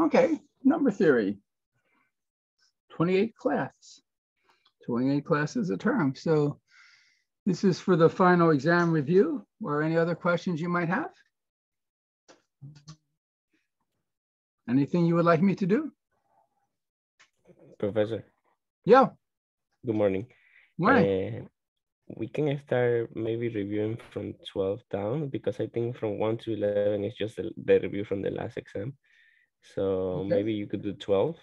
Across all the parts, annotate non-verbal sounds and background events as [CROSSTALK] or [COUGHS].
Okay, number theory. 28 class. 28 classes a term. So this is for the final exam review or any other questions you might have. Anything you would like me to do? Professor. Yeah. Good morning. Morning. Uh, we can start maybe reviewing from 12 down because I think from 1 to 11 is just the, the review from the last exam. So Okay. maybe you could do 12.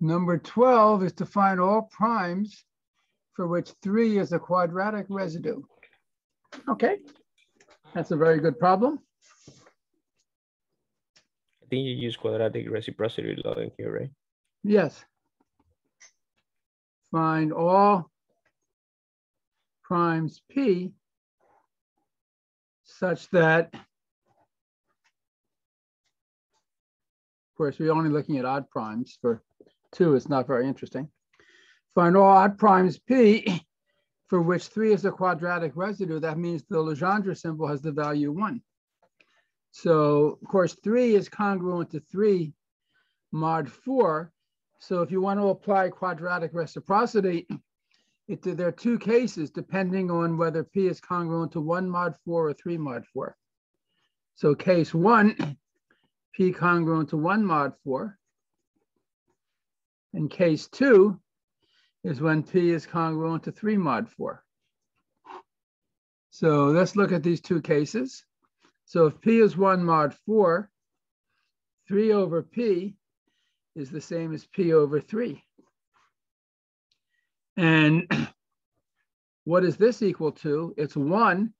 Number 12 is to find all primes for which three is a quadratic residue. Okay, that's a very good problem. I think you use quadratic reciprocity law in here, right? Yes. Find all primes P such that, of course, we're only looking at odd primes for two, it's not very interesting. Find all odd primes P [CLEARS THROAT] for which three is a quadratic residue. That means the Legendre symbol has the value one. So of course, three is congruent to three mod four. So if you want to apply quadratic reciprocity, [CLEARS THROAT] it, there are two cases depending on whether P is congruent to one mod four or three mod four. So case one, [CLEARS THROAT] P congruent to one mod four. And case two is when P is congruent to three mod four. So let's look at these two cases. So if P is one mod four, three over P is the same as P over three. And [CLEARS THROAT] what is this equal to? It's one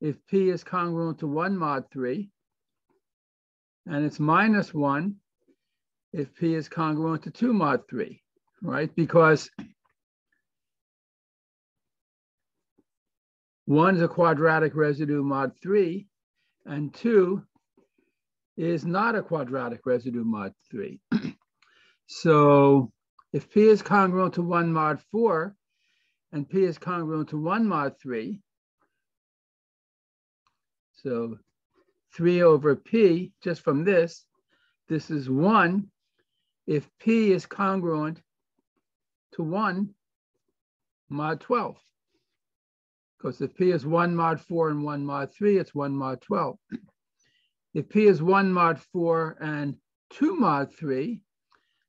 if P is congruent to one mod three, and it's minus one if P is congruent to two mod three, right? Because one is a quadratic residue mod three, and two is not a quadratic residue mod three. [CLEARS THROAT] so if P is congruent to one mod four, and P is congruent to one mod three, so three over P, just from this, this is one if P is congruent to one mod 12. Because if P is one mod four and one mod three, it's one mod 12. [CLEARS THROAT] If P is one mod four and two mod three,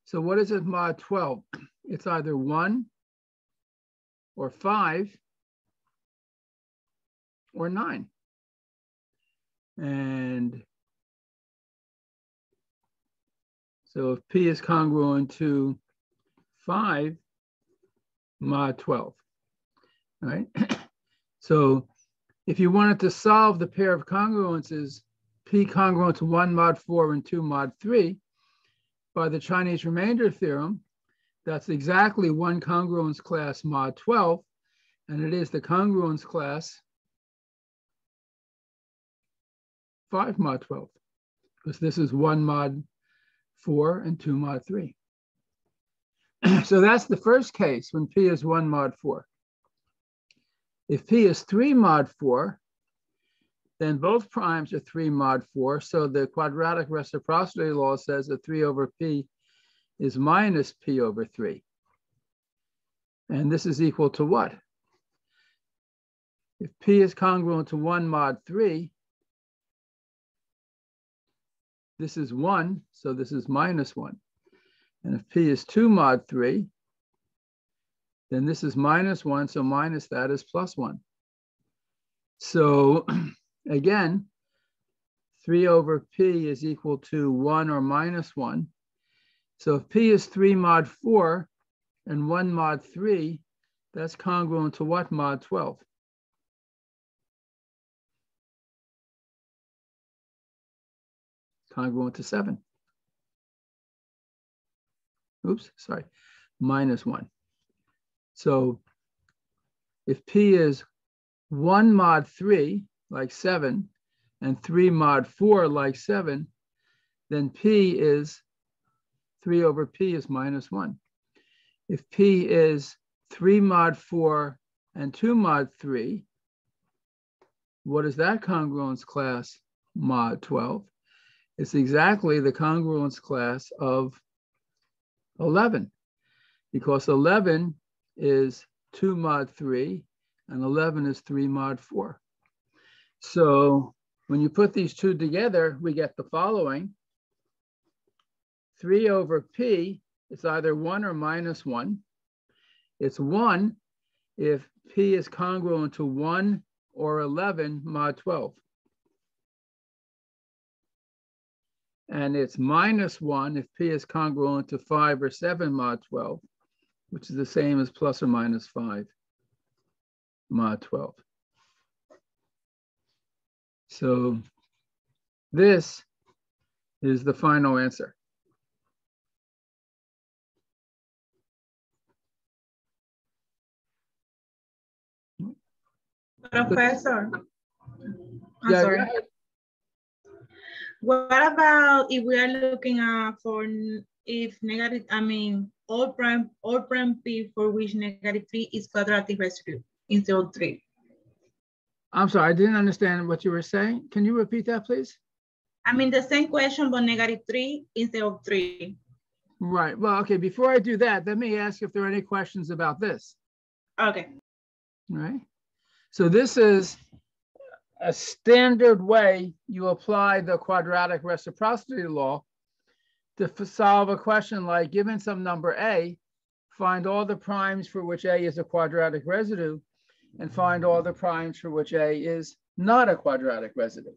so what is it mod 12? [CLEARS THROAT] It's either one or five or nine. And so if P is congruent to five, mod 12, right? [CLEARS THROAT] so if you wanted to solve the pair of congruences, P congruent to one mod four and two mod three, by the Chinese remainder theorem, that's exactly one congruence class mod 12, and it is the congruence class 5 mod 12, because this is 1 mod 4 and 2 mod 3. [CLEARS THROAT] so that's the first case when P is 1 mod 4. If P is 3 mod 4, then both primes are 3 mod 4. So the quadratic reciprocity law says that 3 over P is minus P over 3. And this is equal to what? If P is congruent to 1 mod 3, this is 1, so this is minus 1. And if P is 2 mod 3, then this is minus 1, so minus that is plus 1. So [CLEARS THROAT] again, 3 over P is equal to 1 or minus 1. So if P is 3 mod 4 and 1 mod 3, that's congruent to what mod 12? Congruent to 7. Oops, sorry, minus 1. So if P is 1 mod 3, like 7, and 3 mod 4, like 7, then P is 3 over P is minus 1. If P is 3 mod 4 and 2 mod 3, what is that congruence class? mod 12. It's exactly the congruence class of 11 because 11 is 2 mod 3 and 11 is 3 mod 4. So when you put these two together, we get the following. 3 over p is either 1 or minus 1. It's 1 if p is congruent to 1 or 11 mod 12. And it's minus 1 if p is congruent to 5 or 7 mod 12, which is the same as plus or minus 5 mod 12. So this is the final answer. Professor. I'm Yeah, sorry. What about if we are looking at for if negative, I mean, all prime, all prime p for which negative three is quadratic residue instead of three. I'm sorry, I didn't understand what you were saying. Can you repeat that, please? I mean, the same question, but negative three instead of three. Right. Well, okay, before I do that, let me ask if there are any questions about this. Okay, All right. So this is a standard way you apply the quadratic reciprocity law to solve a question like given some number A, find all the primes for which A is a quadratic residue and find all the primes for which A is not a quadratic residue.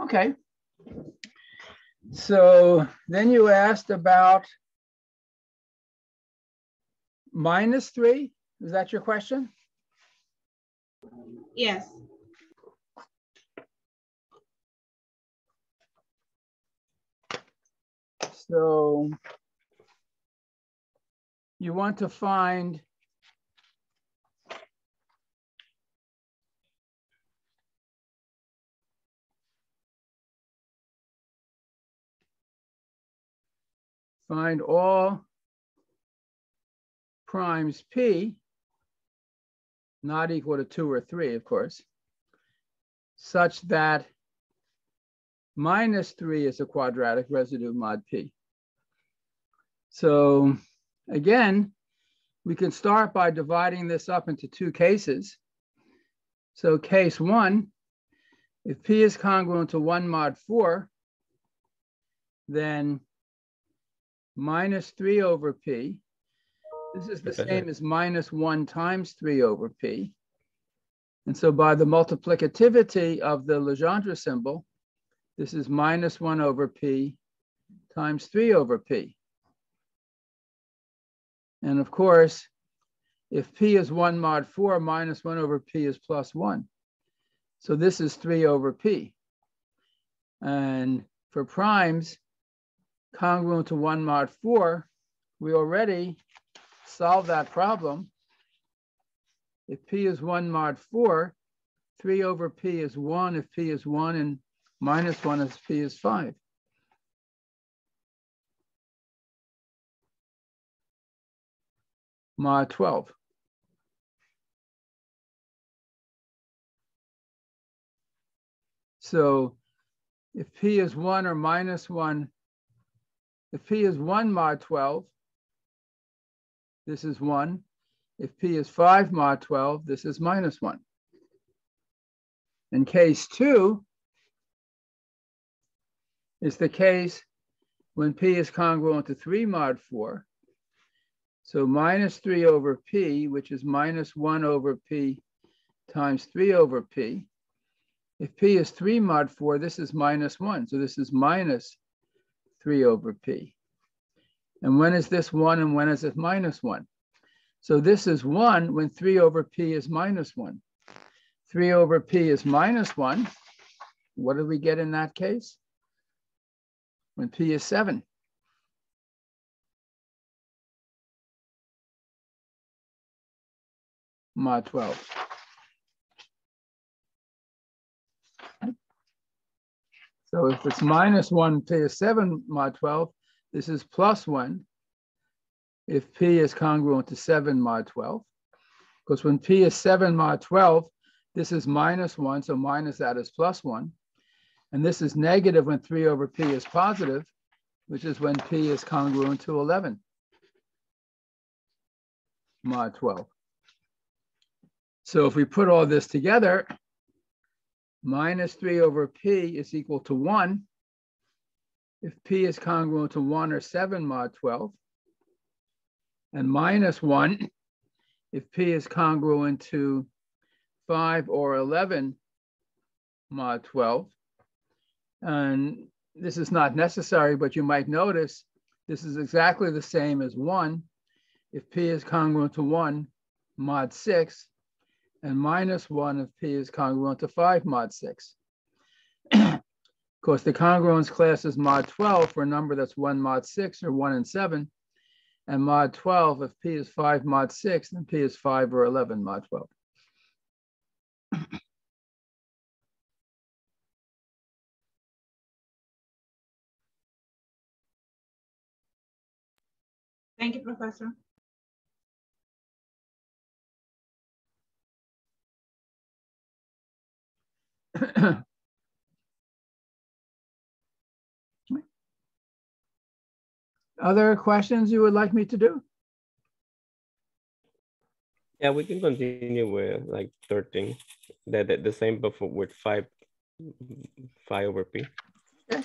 Okay. So then you asked about minus three. Is that your question? yes, So you want to find find all primes P not equal to two or three, of course, such that minus three is a quadratic residue mod P. So again, we can start by dividing this up into two cases. So case one, if P is congruent to one mod four, then minus three over P. This is the same as minus one times three over P. And so by the multiplicativity of the Legendre symbol, this is minus one over P times three over P. And of course, if P is one mod four, minus one over P is plus one. So this is three over P. And for primes congruent to one mod four, we already solved that problem. If P is one mod four, three over P is one if P is one and minus one if P is five. Mod 12. So if P is one or minus one, if P is one mod 12, this is one. If P is five mod 12, this is minus one. In case two is the case when P is congruent to three mod four. So minus three over P, which is minus one over P times three over P. If P is three mod four, this is minus one. So this is minus three over P. And when is this one and when is it minus one? So this is one when three over P is minus one. Three over P is minus one. What do we get in that case? When P is seven. Mod 12. So if it's minus one, P is seven mod 12, This is plus one if P is congruent to seven mod 12. Because when P is seven mod 12, this is minus one, so minus that is plus one. And this is negative when three over P is positive, which is when P is congruent to 11 mod 12. So if we put all this together, minus 3 over P is equal to 1. If P is congruent to 1 or 7 mod 12, and minus 1 if P is congruent to 5 or 11 mod 12. And this is not necessary, but you might notice this is exactly the same as 1 if P is congruent to 1 mod 6 and minus 1 if P is congruent to 5 mod 6. of course, the congruence class is mod 12 for a number that's 1 mod 6 or 1 and 7 and mod 12 if P is 5 mod 6, then P is 5 or 11 mod 12. Thank you, Professor. [COUGHS] Other questions you would like me to do? Yeah, we can continue with like 13. The, the, the same but with 5, 5 over P. Okay.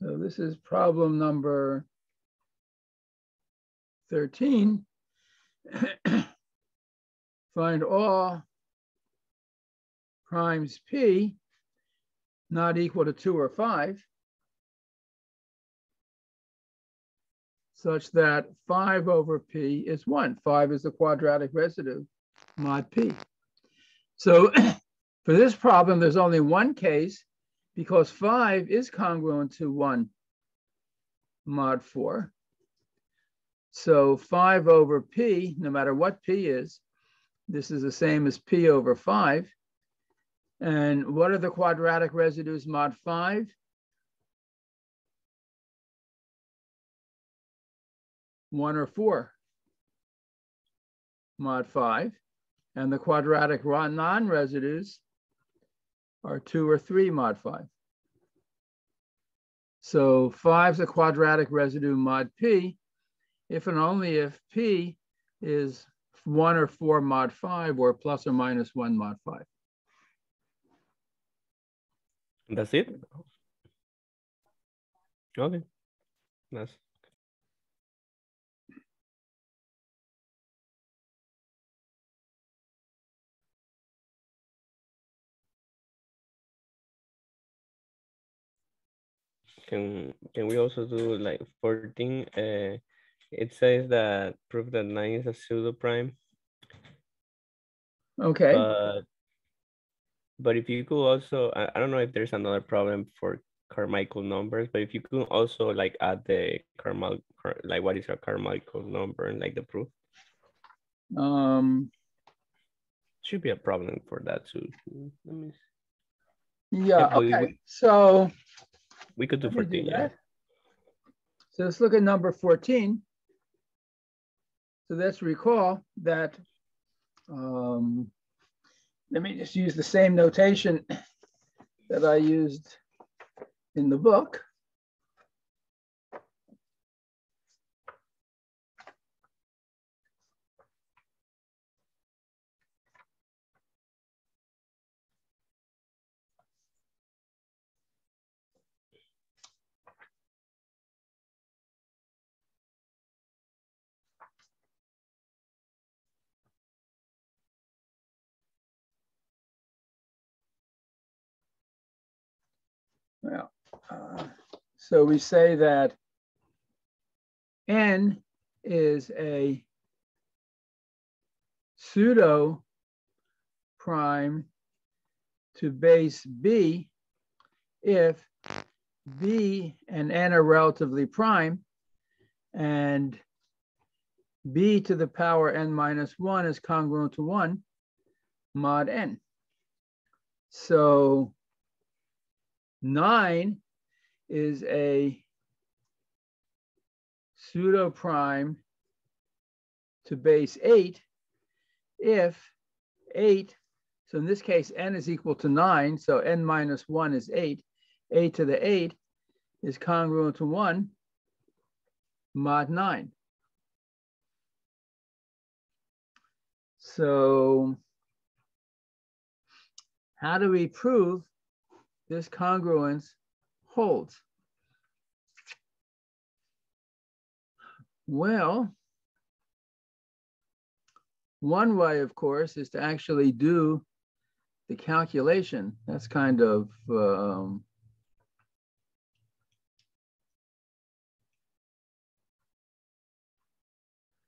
So this is problem number 13. [COUGHS] Find all primes P not equal to two or five, such that five over P is one. Five is the quadratic residue mod P. So [COUGHS] for this problem, there's only one case because five is congruent to one mod four. So five over P, no matter what P is, this is the same as P over five. And what are the quadratic residues mod five? One or four mod five. And the quadratic non-residues are two or three mod five. So five's a quadratic residue mod P, if and only if P is one or four mod five or plus or minus one mod five. That's it? Okay. That's can can we also do like 14 uh it says that prove that 9 is a pseudo prime Okay. but but if you could also I, I don't know if there's another problem for carmichael numbers but if you could also like add the carmichael like what is a carmichael number and like the proof um should be a problem for that too let me see. yeah, but we- okay. So we could do Let me do 14 yeah. So let's look at number 14. So let's recall that, um, let me just use the same notation [COUGHS] that I used in the book. So we say that n is a pseudo prime to base b if b and n are relatively prime and b to the power n minus 1 is congruent to 1 mod n. So 9 is a pseudo prime to base 8 if 8, so in this case, n is equal to 9, so n minus 1 is 8. 8 to the 8 is congruent to 1 mod 9. So how do we prove this congruence holds? Well, one way, of course, is to actually do the calculation. That's kind of um,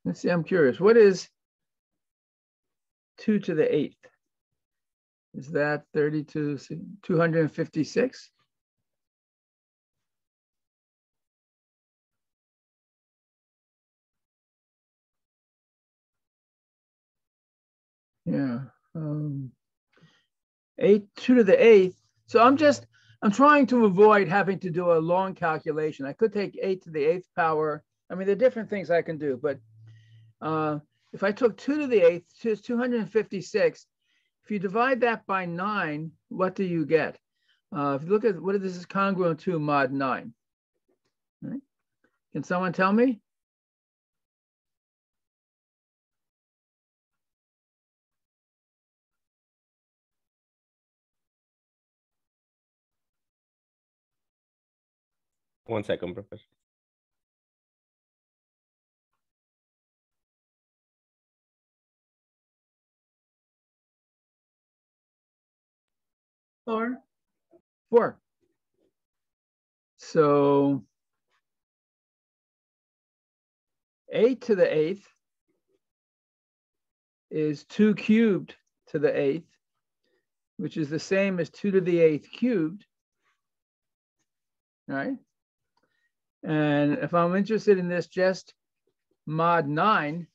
let's see, I'm curious. What is 2 to the eighth? Is that 32, 256? Yeah. Um, eight, two to the eighth. So I'm just, I'm trying to avoid having to do a long calculation. I could take eight to the eighth power. I mean, there are different things I can do, but uh, if I took two to the eighth, it's 256. If you divide that by nine, what do you get? Uh, if you look at what this is congruent to mod nine. Right? Can someone tell me? One second, Professor. Four. Four. So eight to the eighth is two cubed to the eighth, which is the same as two to the eighth cubed, right? And if I'm interested in this just mod nine,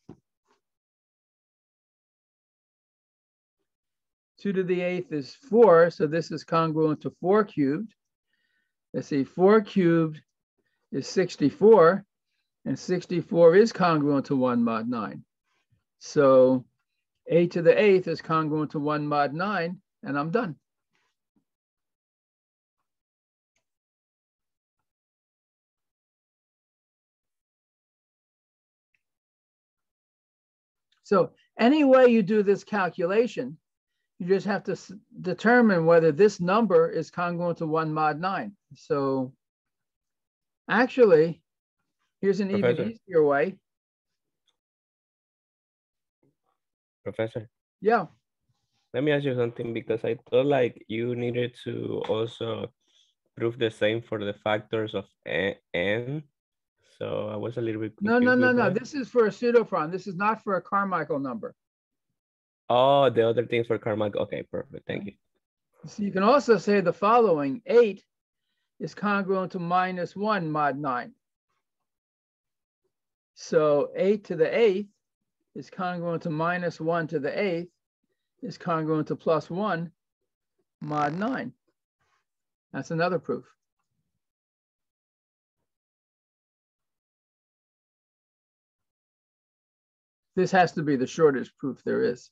two to the eighth is four, so this is congruent to four cubed. Let's see, four cubed is 64, and 64 is congruent to one mod nine. So eight to the eighth is congruent to one mod nine, and I'm done. So any way you do this calculation, you just have to determine whether this number is congruent to one mod nine. So actually, here's an Professor. even easier way. Professor, Yeah, let me ask you something because I thought like you needed to also prove the same for the factors of n. So I was a little bit. no, no, no, no. that. This is for a pseudo-prime. This is not for a Carmichael number. Oh, the other things for Carmichael. Okay, perfect. Thank you. So you can also say the following, eight is congruent to minus one mod nine. So eight to the eighth is congruent to minus one to the eighth is congruent to plus one mod nine. That's another proof. This has to be the shortest proof there is.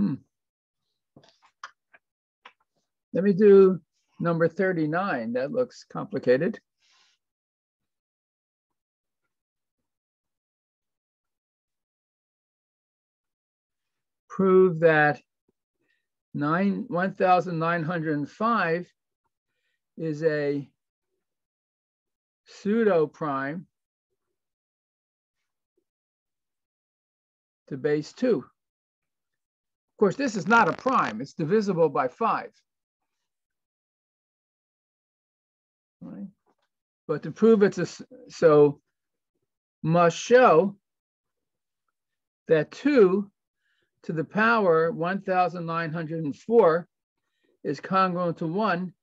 Hmm. Let me do number 39. That looks complicated. Prove that nine, 1,905 is a pseudo prime to base 2. Course, this is not a prime. It's divisible by 5. Right? But to prove it's a, so must show that 2 to the power 1,904 is congruent to 1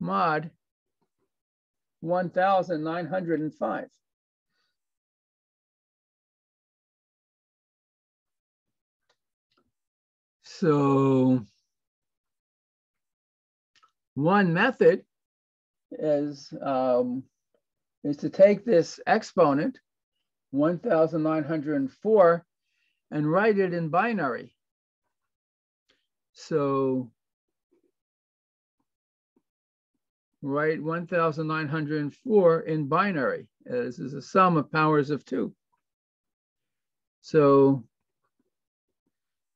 mod 1,905. So one method is, um, is to take this exponent, 1,904, and write it in binary. So write 1,904 in binary. This is a sum of powers of two. So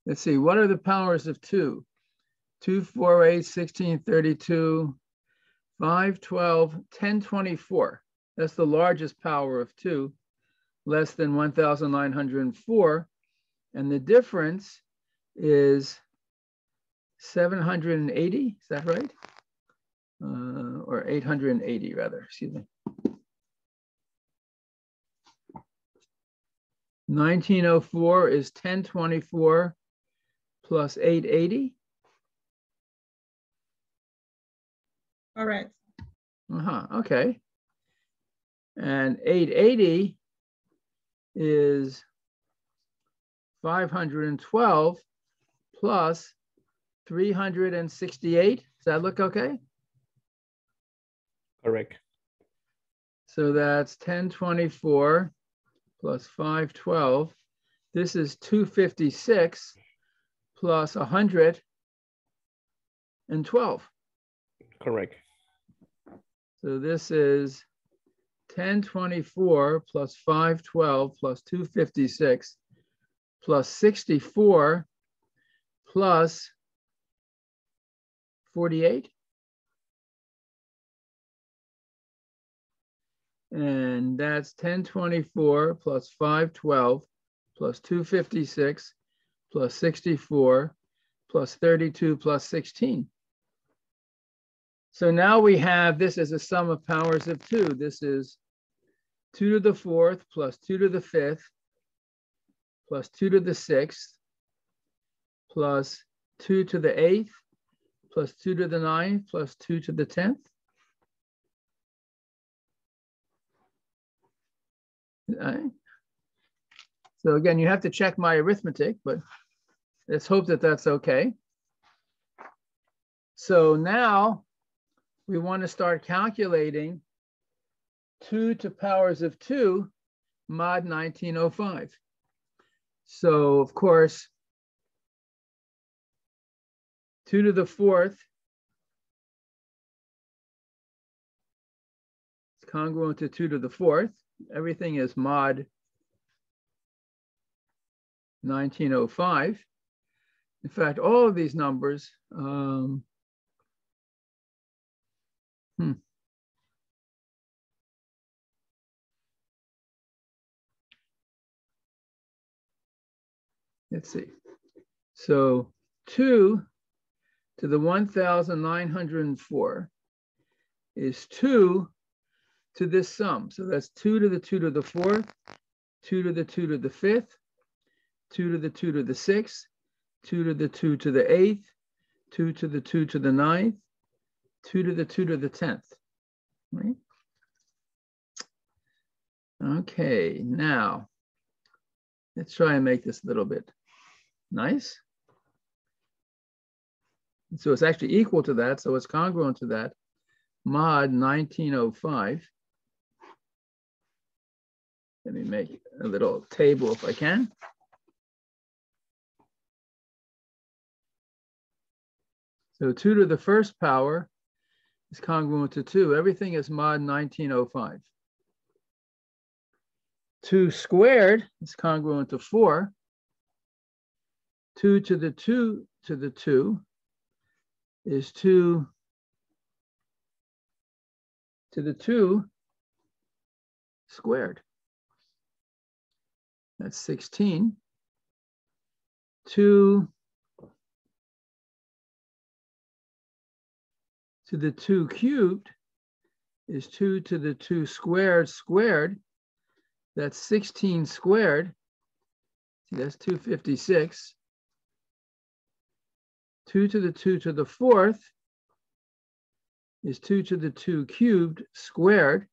let's see, what are the powers of two? 2, 4, 8, 16, 32, 5, 12, 10, 24. That's the largest power of two, less than 1,904. And the difference is 780, is that right? Uh, or 880 rather, excuse me. 1904 is 1024 plus 880. All right. Uh-huh, okay. And 880 is 512 plus 368. Does that look okay? Correct. So that's 1024 plus 512. This is 256 plus 112. Correct. So this is 1024 plus 512 plus 256 plus 64 plus 48. And that's 1024 plus 512 plus 256 plus 64 plus 32 plus 16. So now we have this as a sum of powers of two. This is two to the fourth plus two to the fifth plus two to the sixth plus two to the eighth plus two to the ninth plus two to the tenth. So again, you have to check my arithmetic, but let's hope that that's okay. So now we want to start calculating 2 to powers of 2 mod 1905. So of course, 2 to the fourth is congruent to 2 to the fourth. Everything is mod 1905. In fact, all of these numbers um, Hmm. Let's see. So 2 to the 1,904 is 2 to this sum. So that's 2 to the 2 to the 4th, 2 to the 2 to the 5th, 2 to the 2 to the 6th, 2 to the 2 to the 8th, 2 to the 2 to the 9th, 2 to the 2 to the 10th, right? Okay, now let's try and make this a little bit nice. So it's actually equal to that, so it's congruent to that, mod 1905. Let me make a little table if I can. So 2 to the first power is congruent to 2. Everything is mod 1905. 2 squared is congruent to 4. 2 to the 2 to the 2 is 2 to the 2 squared. That's 16. 2 to the 2 cubed is 2 to the 2 squared squared. That's 16 squared. See, that's 256. 2 to the 2 to the fourth is 2 to the 2 cubed squared.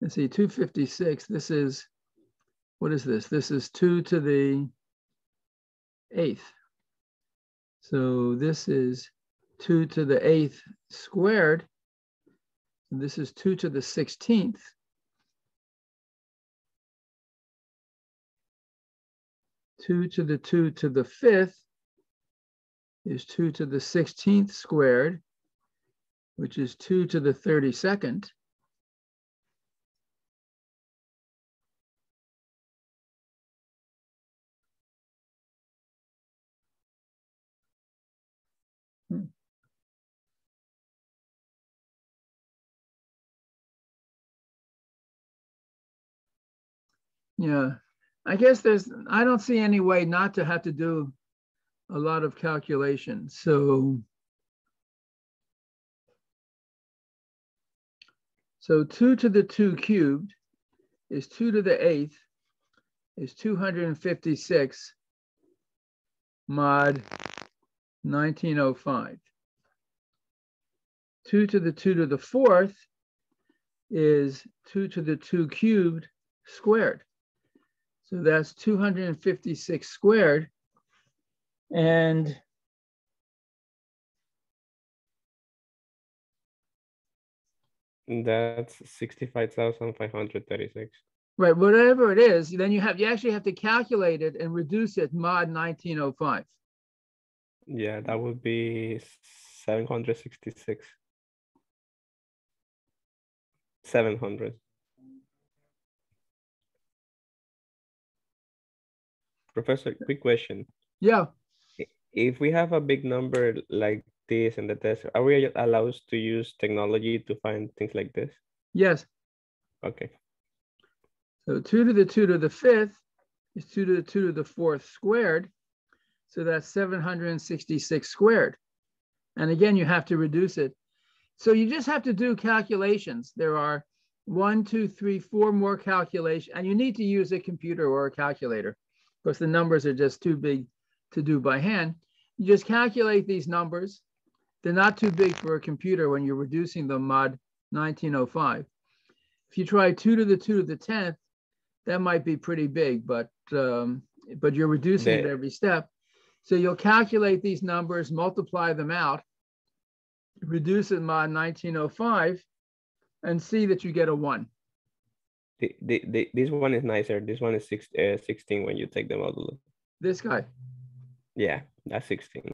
Let's see, 256. This is, what is this? This is 2 to the eighth. So this is 2 to the eighth squared. And this is 2 to the 16th. Two to the two to the fifth is two to the 16th squared, which is two to the 32nd. Yeah, I guess there's, I don't see any way not to have to do a lot of calculations. So, so two to the two cubed is two to the eighth is 256 mod 1905. Two to the two to the fourth is two to the two cubed squared. So that's 256 squared. And that's 65,536. Right, whatever it is, then you have you actually have to calculate it and reduce it mod 1905. Yeah, that would be 766. 700. Professor, quick question. Yeah. If we have a big number like this in the test, are we allowed to use technology to find things like this? Yes. Okay. So two to the two to the fifth is two to the two to the fourth squared. So that's 766 squared. And again, you have to reduce it. So you just have to do calculations. There are one, two, three, four more calculations, and you need to use a computer or a calculator because the numbers are just too big to do by hand. You just calculate these numbers. They're not too big for a computer when you're reducing them mod 1905. If you try two to the two to the 10th, that might be pretty big, but um, but you're reducing it every step. So you'll calculate these numbers, multiply them out, reduce it mod 1905, and see that you get a one. The, the, the, this one is nicer. This one is six, uh, 16 when you take the modulo. This guy? Yeah, that's 16.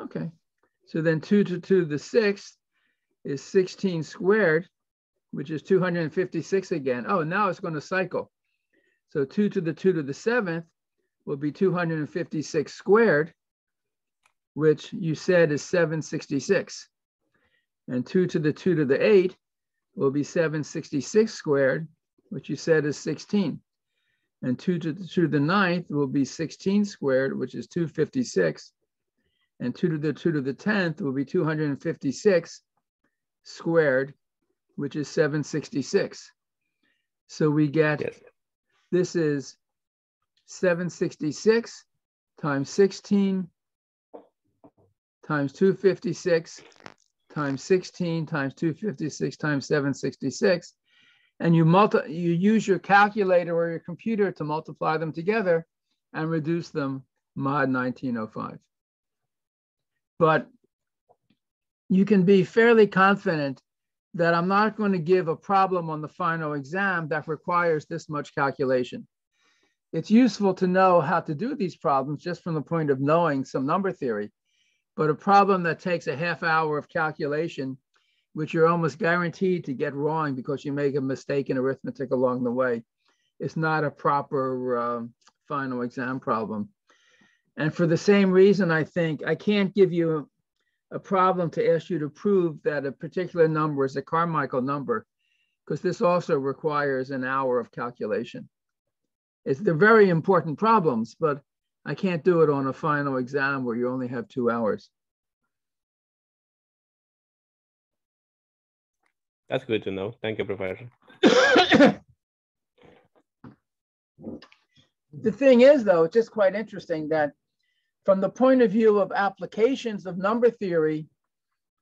Okay. So then 2 to 2 to the 6th is 16 squared, which is 256 again. Oh, now it's going to cycle. So 2 to the 2 to the 7th will be 256 squared, which you said is 766. And 2 to the 2 to the 8 will be 766 squared, which you said is 16. And 2 to the 2 to the 9th will be 16 squared, which is 256. And 2 to the 2 to the 10th will be 256 squared, which is 766. So we get, yes. this is 766 times 16 times 256 times 16 times 256 times 766. And you, multi you use your calculator or your computer to multiply them together and reduce them mod 1905. But you can be fairly confident that I'm not going to give a problem on the final exam that requires this much calculation. It's useful to know how to do these problems just from the point of knowing some number theory. But a problem that takes a half hour of calculation, which you're almost guaranteed to get wrong because you make a mistake in arithmetic along the way, is not a proper uh, final exam problem. And for the same reason, I think I can't give you a problem to ask you to prove that a particular number is a Carmichael number, because this also requires an hour of calculation. It's, they're very important problems, but I can't do it on a final exam where you only have two hours. That's good to know. Thank you, Professor. [COUGHS] the thing is, though, it's just quite interesting that from the point of view of applications of number theory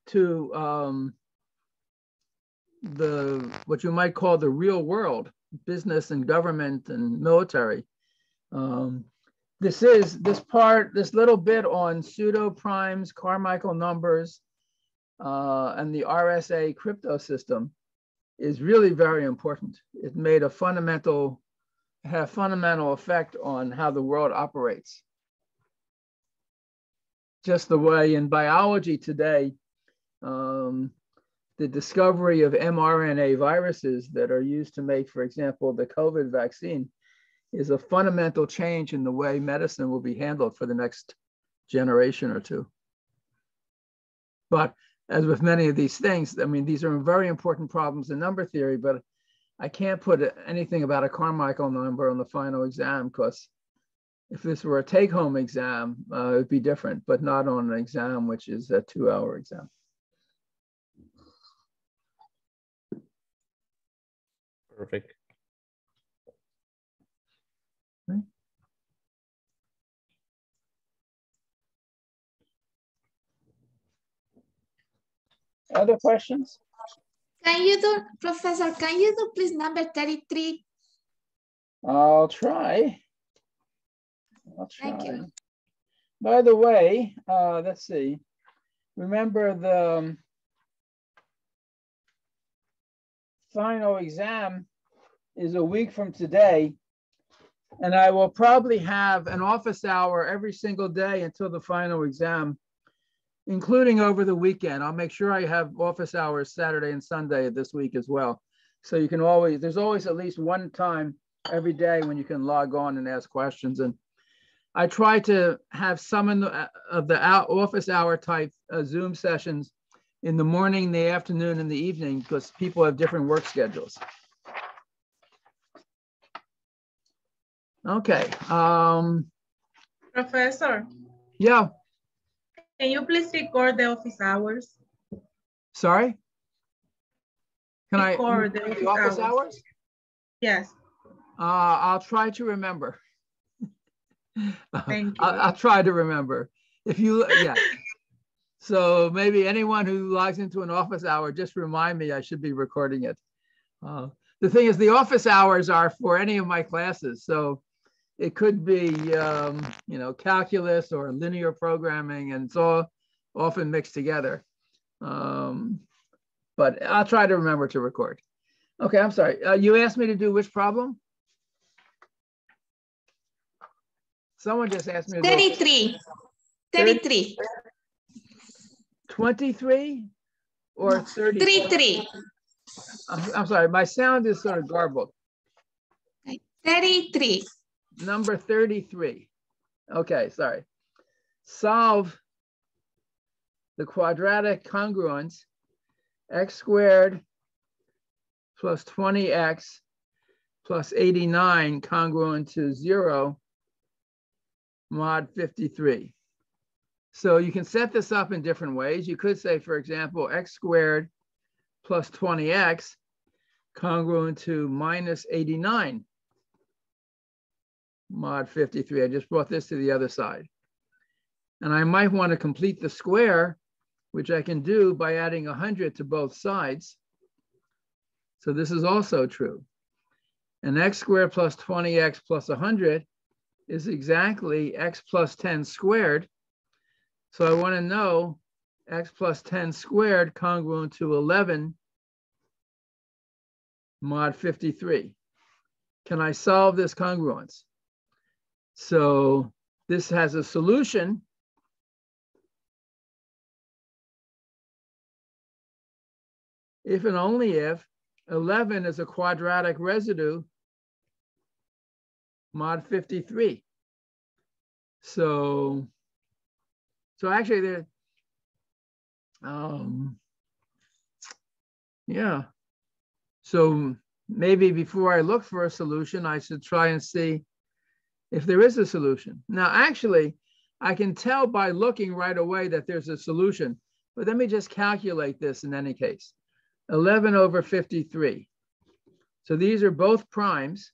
to um, the what you might call the real world, business and government and military. Um, this is this part, this little bit on pseudo primes, Carmichael numbers, uh, and the RSA crypto system is really very important. It made a fundamental, had a fundamental effect on how the world operates. Just the way in biology today, um, the discovery of mRNA viruses that are used to make, for example, the COVID vaccine is a fundamental change in the way medicine will be handled for the next generation or two. But as with many of these things, I mean, these are very important problems in number theory, but I can't put anything about a Carmichael number on the final exam because if this were a take-home exam, uh, it would be different, but not on an exam, which is a two-hour exam. Perfect. Other questions? Can you do, Professor, can you do please number 33? I'll try. I'll try. Thank you. By the way, uh, let's see. Remember the um, final exam is a week from today. And I will probably have an office hour every single day until the final exam including over the weekend. I'll make sure I have office hours Saturday and Sunday this week as well. So you can always, there's always at least one time every day when you can log on and ask questions. And I try to have some in the, of the office hour type uh, Zoom sessions in the morning, the afternoon, and the evening because people have different work schedules. Okay. Um, Professor. Yeah. Can you please record the office hours? Sorry? Can record I the office, the office hours? hours? Yes. Uh, I'll try to remember. Thank [LAUGHS] you. I'll, I'll try to remember. If you, yeah. So maybe anyone who logs into an office hour, just remind me I should be recording it. Uh, the thing is, the office hours are for any of my classes. So it could be, um, you know, calculus or linear programming, and it's all often mixed together. Um, but I'll try to remember to record. Okay, I'm sorry. Uh, you asked me to do which problem? Someone just asked me to 33. 33. 23 or 30? 33. I'm, I'm sorry, my sound is sort of garbled. 33. Number 33. Okay, sorry. Solve the quadratic congruence x squared plus 20x plus 89 congruent to 0 mod 53. So you can set this up in different ways. You could say, for example, x squared plus 20x congruent to minus 89 mod 53. I just brought this to the other side. And I might want to complete the square, which I can do by adding 100 to both sides. So this is also true. And x squared plus 20x plus 100 is exactly x plus 10 squared. So I want to know x plus 10 squared congruent to 11 mod 53. Can I solve this congruence? So this has a solution. If and only if 11 is a quadratic residue, mod 53. So, so actually there, Um, yeah. So maybe before I look for a solution, I should try and see if there is a solution. Now, actually, I can tell by looking right away that there's a solution, but let me just calculate this in any case. 11 over 53. So these are both primes.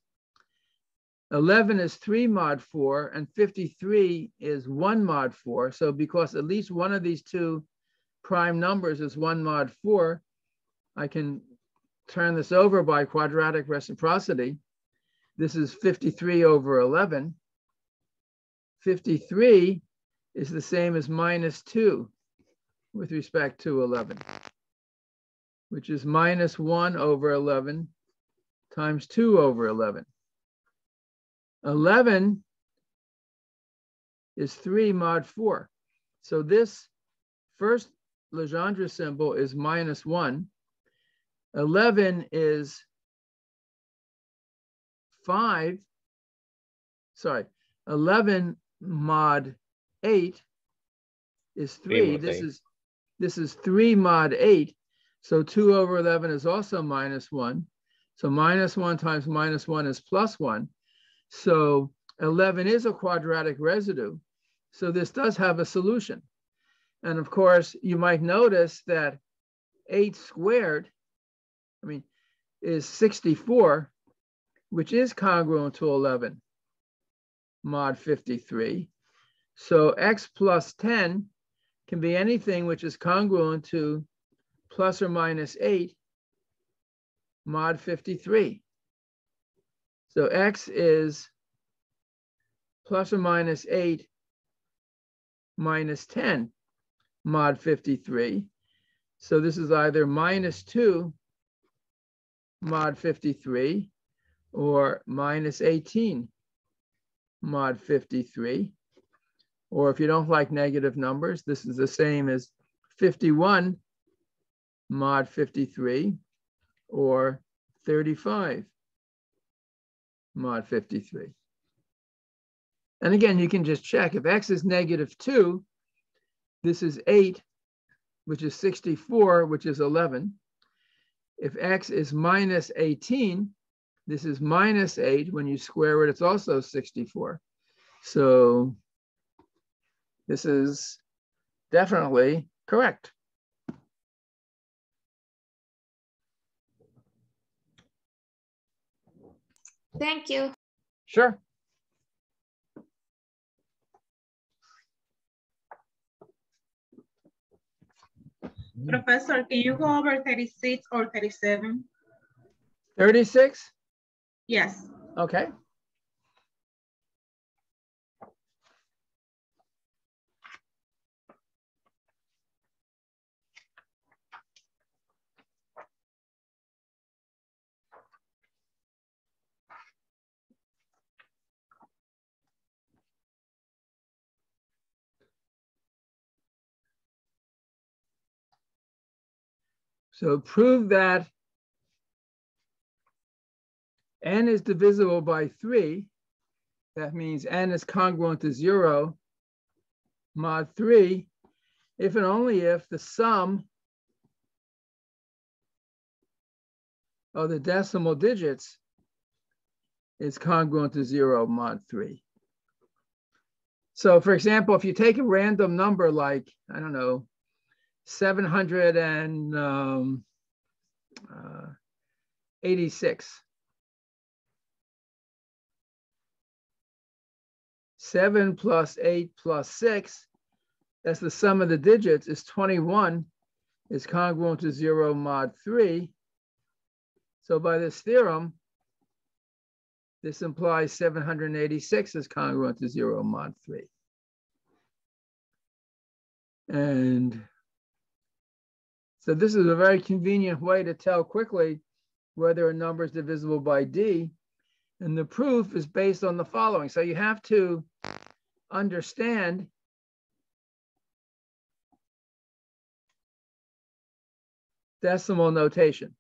11 is 3 mod 4, and 53 is 1 mod 4. So because at least one of these two prime numbers is 1 mod 4, I can turn this over by quadratic reciprocity. This is 53 over 11. 53 is the same as minus 2 with respect to 11, which is minus 1 over 11 times 2 over 11. 11 is 3 mod 4. So this first Legendre symbol is minus 1. 11 is 5. Sorry, 11 mod 8 is 3. This eight. is this is 3 mod 8. So 2 over 11 is also minus 1. So minus 1 times minus 1 is plus 1. So 11 is a quadratic residue. So this does have a solution. And of course, you might notice that 8 squared, I mean, is 64, which is congruent to 11 mod 53. So x plus 10 can be anything which is congruent to plus or minus 8 mod 53. So x is plus or minus 8 minus 10 mod 53. So this is either minus 2 mod 53 or minus 18 mod 53. Or if you don't like negative numbers, this is the same as 51 mod 53 or 35 mod 53. And again, you can just check if x is negative 2, this is 8, which is 64, which is 11. If x is minus 18, this is minus 8. When you square it, it's also 64. So this is definitely correct. Thank you. Sure. Professor, can you go over 36 or 37? 36? Yes. Okay. So prove that n is divisible by 3. That means n is congruent to 0 mod 3 if and only if the sum of the decimal digits is congruent to 0 mod 3. So for example, if you take a random number like, I don't know, 786. Um, uh, Seven plus eight plus six, that's the sum of the digits, is 21, is congruent to zero mod three. So by this theorem, this implies 786 is congruent to zero mod three. And so this is a very convenient way to tell quickly whether a number is divisible by D. And the proof is based on the following. So you have to understand decimal notation.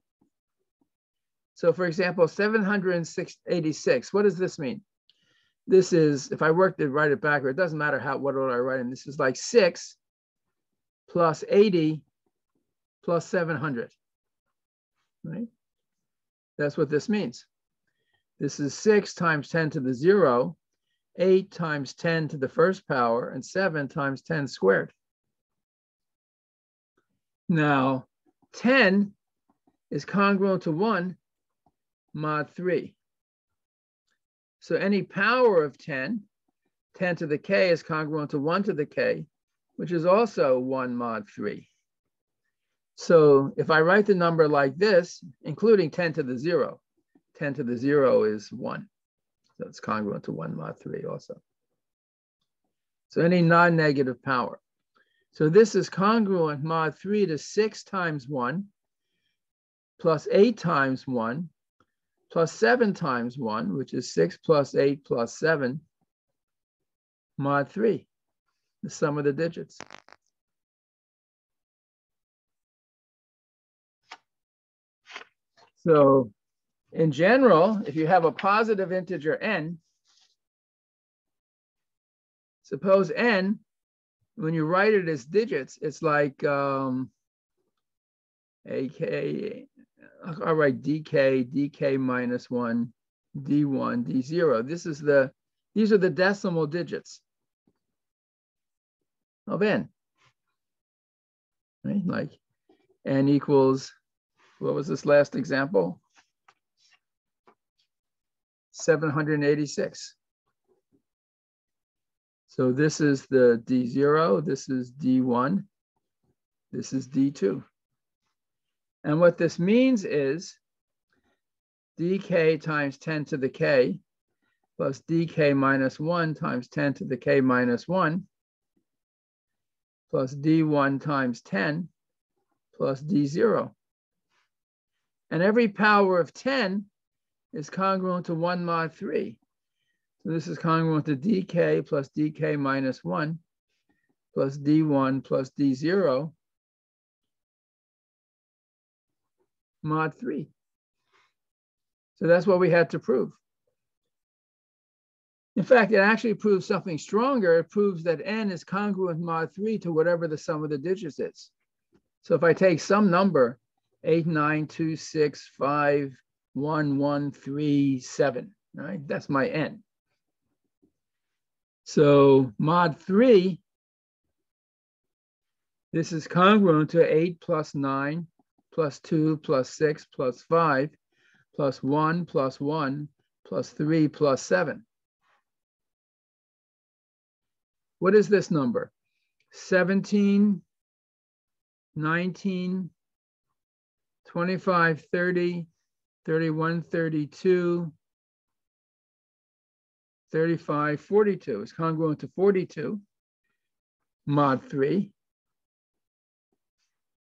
So for example, 786, what does this mean? This is, if I worked it, write it backward, it doesn't matter how, what order I write in. This is like six plus 80 plus 700, right? That's what this means. This is six times 10 to the zero, 8 times 10 to the first power and 7 times 10 squared. Now, 10 is congruent to 1 mod 3. So any power of 10, 10 to the k is congruent to 1 to the k, which is also 1 mod 3. So if I write the number like this, including 10 to the 0, 10 to the 0 is 1. It's congruent to 1 mod 3 also. So any non-negative power. So this is congruent mod 3 to 6 times 1 plus 8 times 1 plus 7 times 1, which is 6 plus 8 plus 7 mod 3, the sum of the digits. So in general, if you have a positive integer n, suppose n, when you write it as digits, it's like um, AK, I'll write dk, dk minus one, d1, d0. This is the, these are the decimal digits of n, right? Like n equals, what was this last example? 786. So this is the D0, this is D1, this is D2. And what this means is dk times 10 to the k plus dk minus 1 times 10 to the k minus 1 plus d1 times 10 plus d0. And every power of 10 is congruent to 1 mod 3. So this is congruent to dk plus dk minus 1 plus d1 plus d0 mod 3. So that's what we had to prove. In fact, it actually proves something stronger. It proves that n is congruent mod 3 to whatever the sum of the digits is. So if I take some number, 8, 9, 2, 6, 5, 1, 1, 3, 7, right? That's my n. So mod 3, this is congruent to 8 plus 9 plus 2 plus 6 plus 5 plus 1 plus 1 plus 3 plus 7. What is this number? 17, 19, 25, 30, 31, 32, 35, 42 is congruent to 42, mod 3. Of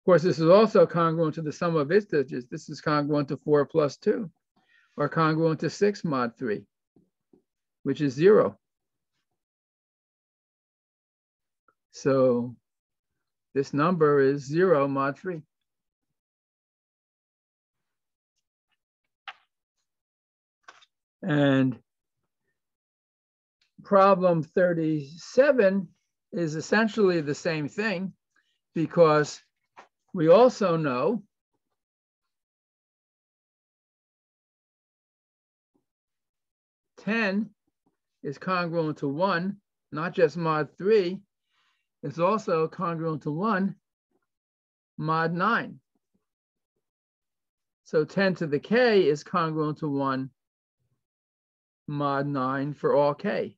course, this is also congruent to the sum of its digits. This is congruent to 4 plus 2, or congruent to 6 mod 3, which is 0. So this number is 0 mod 3. And problem 37 is essentially the same thing because we also know ten is congruent to one, not just mod three, it's also congruent to one mod nine. So 10 to the k is congruent to one mod 9 for all k.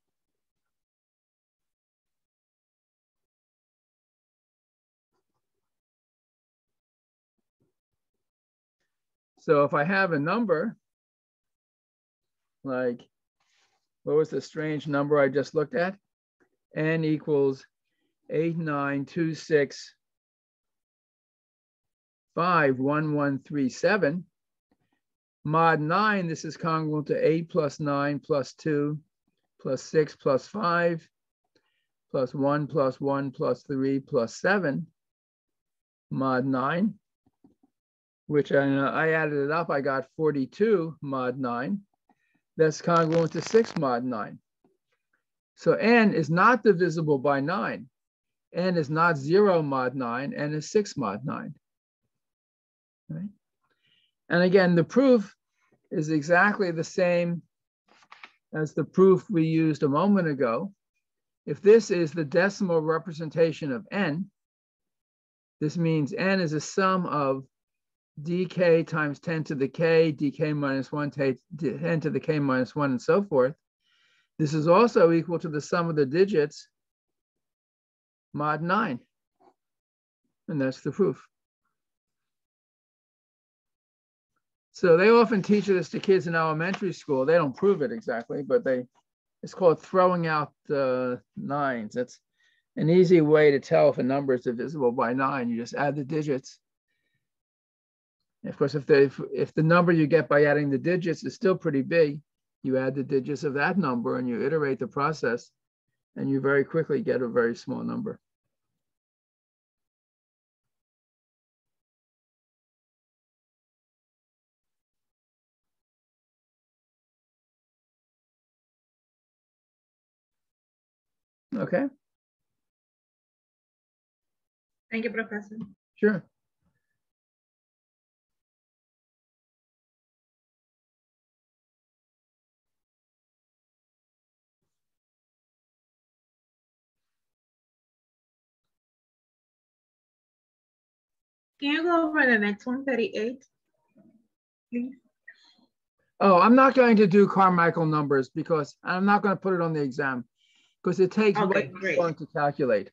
So if I have a number, like, what was the strange number I just looked at? n equals 8926 Mod 9, this is congruent to 8 plus 9 plus 2 plus 6 plus 5 plus 1 plus 1 plus 3 plus 7. Mod 9, which I, I added it up, I got 42 mod 9. That's congruent to 6 mod 9. So n is not divisible by 9. n is not 0 mod 9, n is 6 mod 9. right? And again, the proof is exactly the same as the proof we used a moment ago. If this is the decimal representation of n, this means n is a sum of dk times 10 to the k, dk minus 1, 10 to the k minus 1, and so forth. This is also equal to the sum of the digits mod 9. And that's the proof. So they often teach this to kids in elementary school. They don't prove it exactly, but they it's called throwing out the nines. That's an easy way to tell if a number is divisible by nine. You just add the digits. Of course, if the if, if the number you get by adding the digits is still pretty big, you add the digits of that number and you iterate the process, and you very quickly get a very small number. Okay, Thank you, Professor. sure. Can you go over the next one, 38? Please. Oh, I'm not going to do Carmichael numbers because I'm not going to put it on the exam because it takes Okay, way long to calculate.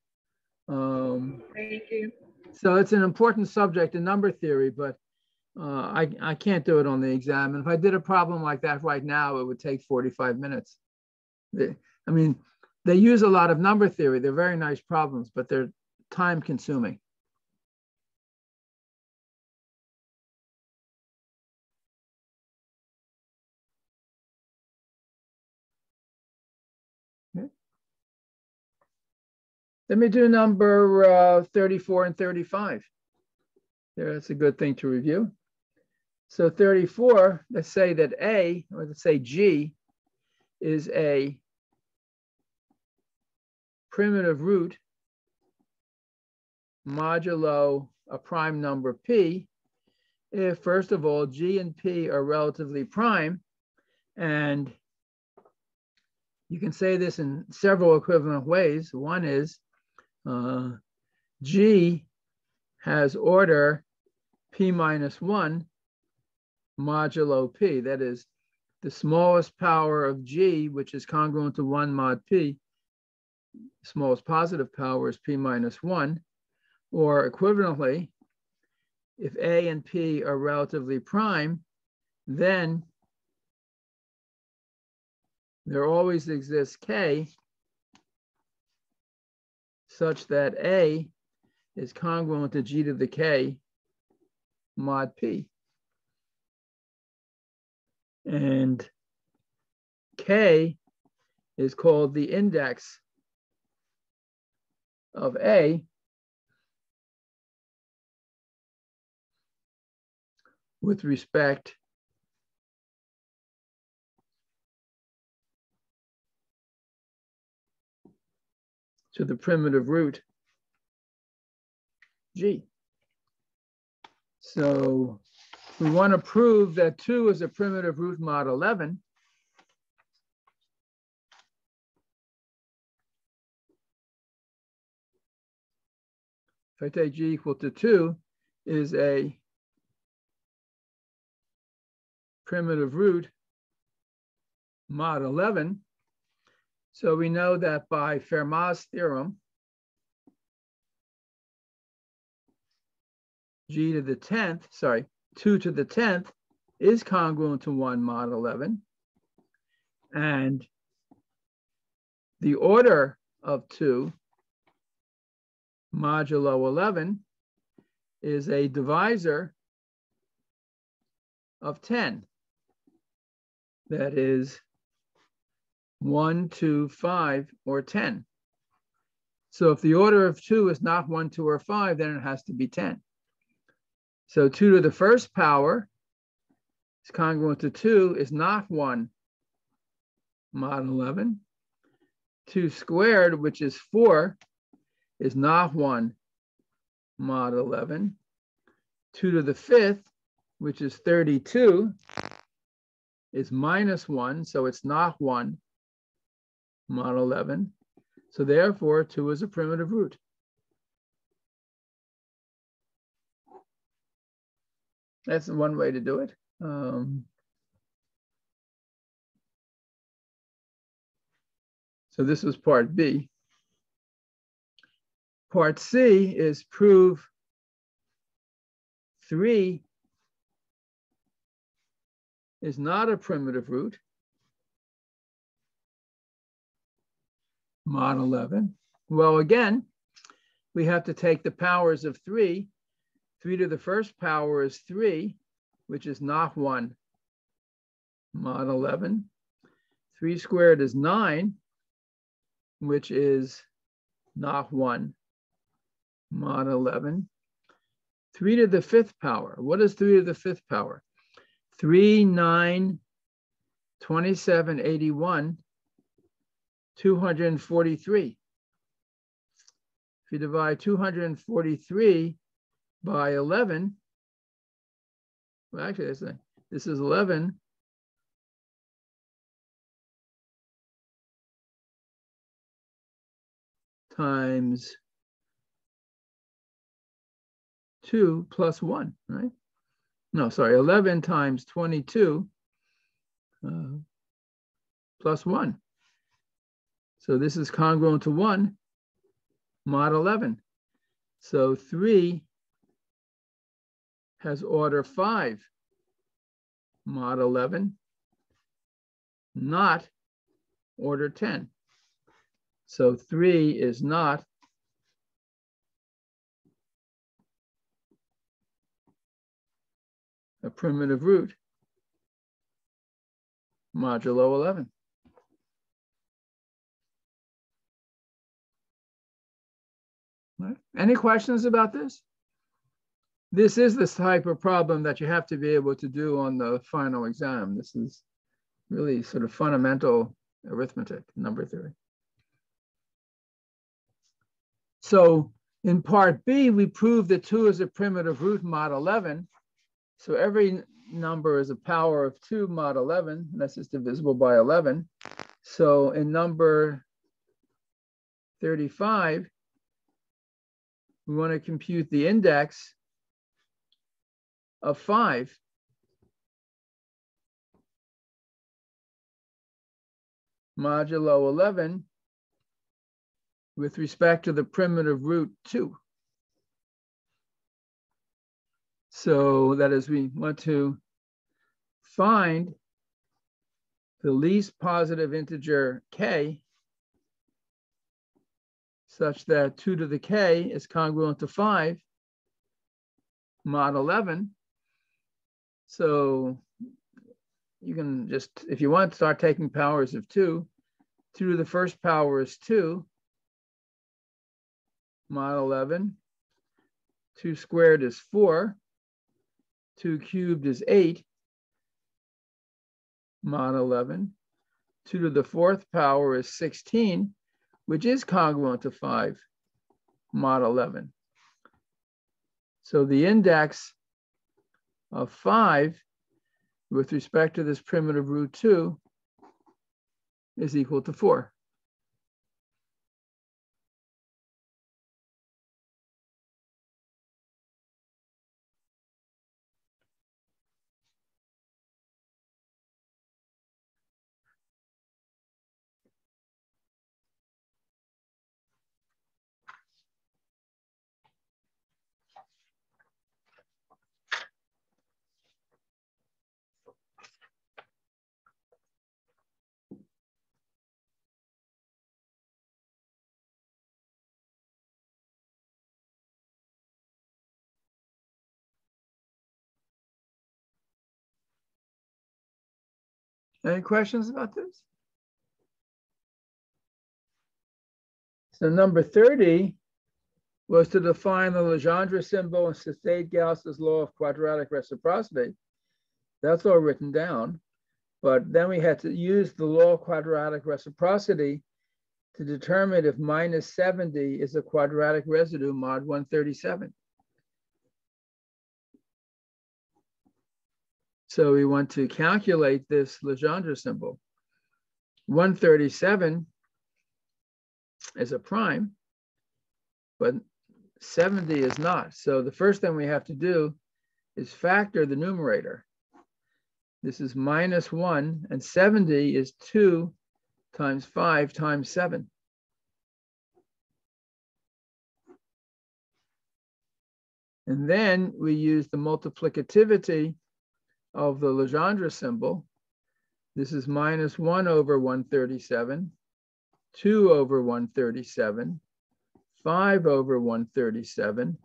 Um, Thank you. so it's an important subject in number theory, but uh, I, I can't do it on the exam. And if I did a problem like that right now, it would take 45 minutes. I mean, they use a lot of number theory. They're very nice problems, but they're time consuming. Let me do number uh, 34 and 35. There, that's a good thing to review. So 34, let's say that A, or let's say G, is a primitive root modulo a prime number P, if first of all, G and P are relatively prime, and you can say this in several equivalent ways. One is uh, G has order P minus one modulo P. That is the smallest power of G, which is congruent to one mod P. Smallest positive power is P minus one. Or equivalently, if A and P are relatively prime, then there always exists K such that A is congruent to G to the K mod P. And K is called the index of A. with respect to the primitive root G. So we want to prove that 2 is a primitive root mod 11. If I take G equal to 2 is a primitive root mod 11. So we know that by Fermat's theorem, g to the 10th, sorry, 2 to the 10th is congruent to 1 mod 11. And the order of 2 modulo 11 is a divisor of 10. That is 1, 2, 5, or 10. So if the order of 2 is not 1, 2, or 5, then it has to be 10. So 2 to the first power is congruent to 2 is not 1 mod 11. 2 squared, which is 4, is not 1 mod 11. 2 to the fifth, which is 32, is minus 1, so it's not 1 mod 11. So therefore, 2 is a primitive root. That's one way to do it. Um, so this was part B. Part C is prove 3 is not a primitive root. Mod 11. Well, again, we have to take the powers of 3. 3 to the first power is 3, which is not 1 mod 11. 3 squared is 9, which is not 1 mod 11. 3 to the fifth power. What is 3 to the fifth power? 3, 9, 27, 81, 243. If you divide 243 by 11, well, actually, this, is 11. times 2 plus 1, right? No, sorry, 11 times 22 uh, plus 1. So this is congruent to 1 mod 11. So 3 has order 5 mod 11, not order 10. So 3 is not a primitive root modulo 11. Right. Any questions about this? This is the type of problem that you have to be able to do on the final exam. This is really sort of fundamental arithmetic, number theory. So in part B, we proved that 2 is a primitive root mod 11. So every number is a power of 2 mod 11, and that's just divisible by 11. So in number 35, we want to compute the index of 5. modulo 11 with respect to the primitive root 2. So that is, we want to find the least positive integer k such that 2 to the k is congruent to 5 mod 11. So you can just, if you want, start taking powers of 2. 2 to the first power is 2 mod 11. 2 squared is 4. 2 cubed is 8 mod 11. 2 to the fourth power is 16, which is congruent to 5 mod 11. So the index of 5 with respect to this primitive root 2 is equal to 4. Any questions about this? So number 30 was to define the Legendre symbol and sustain Gauss's law of quadratic reciprocity. That's all written down. But then we had to use the law of quadratic reciprocity to determine if minus 70 is a quadratic residue mod 137. So we want to calculate this Legendre symbol. 137 is a prime, but 70 is not. So the first thing we have to do is factor the numerator. This is minus 1, and 70 is 2 times 5 times 7. And then we use the multiplicativity of the Legendre symbol. This is minus 1 over 137, 2 over 137, 5 over 137,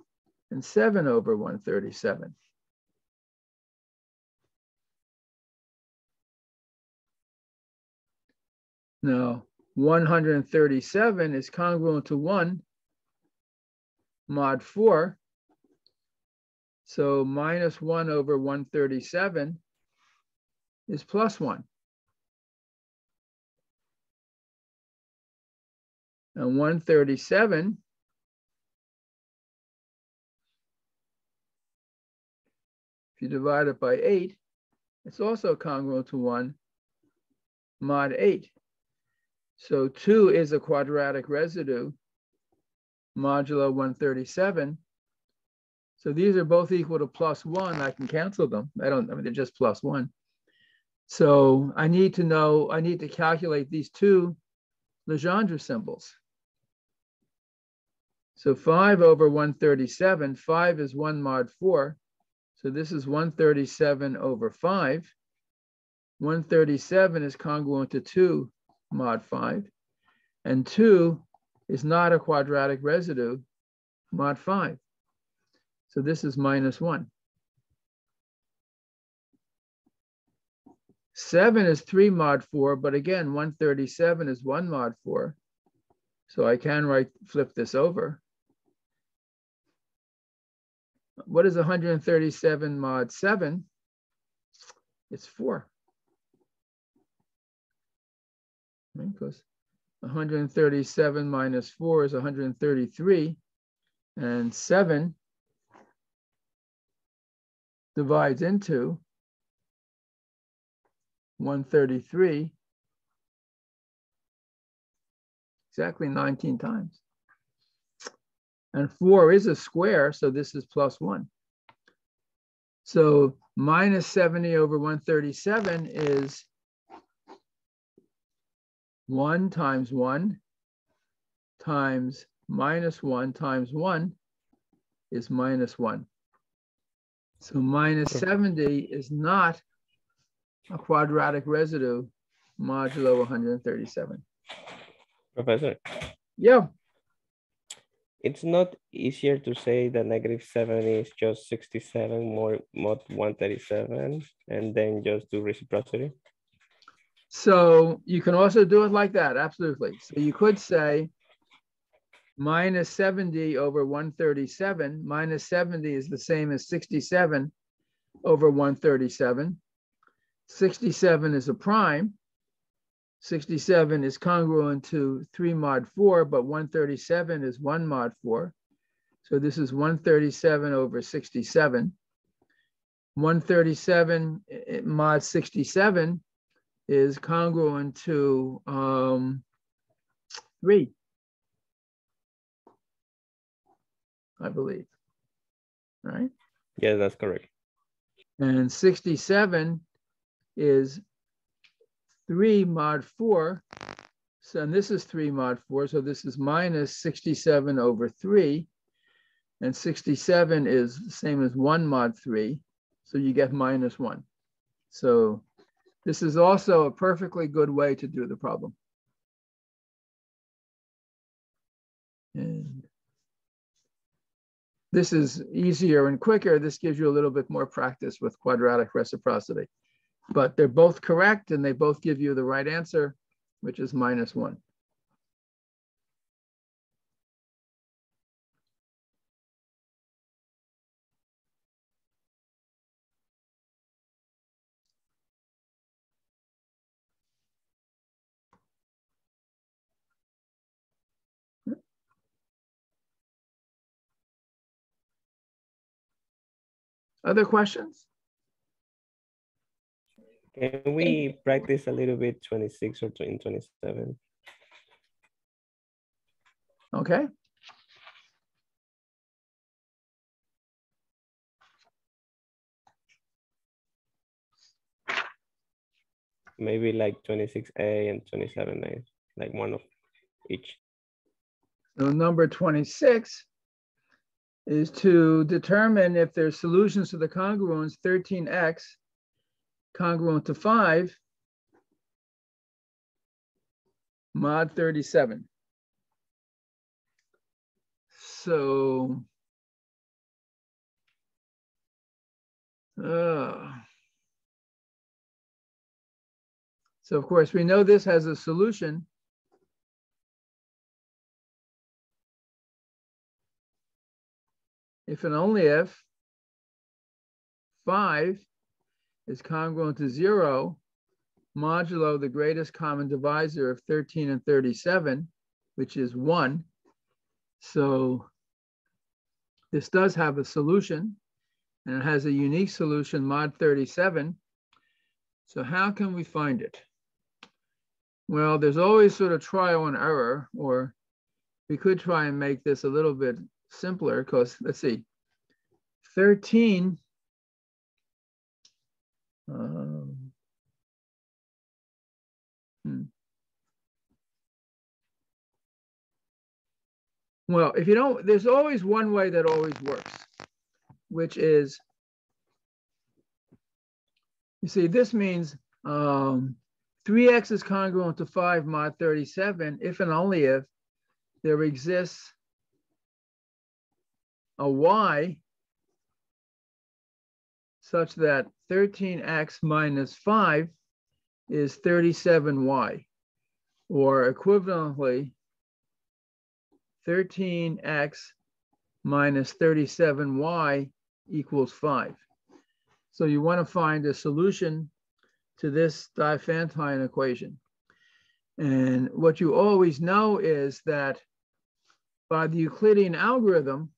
and 7 over 137. Now, 137 is congruent to 1 mod 4. So minus 1 over 137 is plus 1. And 137 if you divide it by 8, it's also congruent to 1 mod 8. So 2 is a quadratic residue modulo 137. So these are both equal to plus 1. I can cancel them. I don't, I mean, they're just plus 1. So I need to know, I need to calculate these two Legendre symbols. So 5 over 137, 5 is 1 mod 4. So this is 137 over 5. 137 is congruent to 2 mod 5. And 2 is not a quadratic residue, mod 5. So this is minus 1. 7 is 3 mod 4, but again, 137 is 1 mod 4. So I can write, flip this over. What is 137 mod 7? It's 4. because 137 minus 4 is 133, and 7 divides into 133 exactly 19 times. And 4 is a square, so this is plus 1. So minus 70 over 137 is 1 times 1 times minus 1 times 1 is minus 1. So minus 70 is not a quadratic residue modulo 137. Professor, Yeah, it's not easier to say that negative 7 is just 67 more mod 137 and then just do reciprocity? so you can also do it like that, absolutely. So you could say minus 70 over 137, minus 70 is the same as 67 over 137. 67 is a prime. 67 is congruent to 3 mod 4, but 137 is 1 mod 4. So this is 137 over 67. 137 eh, eh, mod 67 is congruent to um, 3, I believe, right? Yeah, that's correct. And 67 is 3 mod 4. So and this is 3 mod 4. So this is minus 67 over 3. And 67 is the same as 1 mod 3. So you get minus 1. So this is also a perfectly good way to do the problem. And this is easier and quicker. This gives you a little bit more practice with quadratic reciprocity. But they're both correct and they both give you the right answer, which is minus one. Other questions? Can we practice a little bit 26 or 20, 27? Okay. Maybe like 26A and 27A, like one of each. So number 26 is to determine if there's solutions to the congruence 13x congruent to 5 mod 37. So uh, so of course we know this has a solution if and only if 5 is congruent to 0 modulo the greatest common divisor of 13 and 37, which is 1. So this does have a solution, and it has a unique solution, mod 37. So how can we find it? Well, there's always sort of trial and error, or we could try and make this a little bit simpler because let's see, 13. Um, hmm. Well, if you don't, there's always one way that always works, which is, you see, this means um, 3x is congruent to 5 mod 37 if and only if there exists a y such that 13x minus 5 is 37y, or equivalently, 13x minus 37y equals 5. So you want to find a solution to this Diophantine equation. And what you always know is that by the Euclidean algorithm,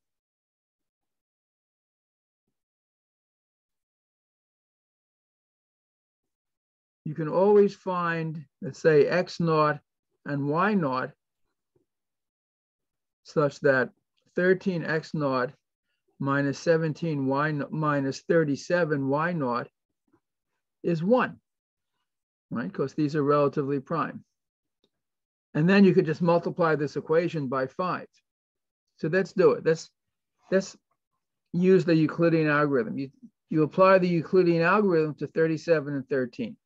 you can always find, let's say, x naught and y naught such that 13x naught minus 17 y minus 37 y naught is 1, right? Because these are relatively prime. And then you could just multiply this equation by 5. So let's do it. Let's, let's use the Euclidean algorithm. You, you apply the Euclidean algorithm to 37 and 13.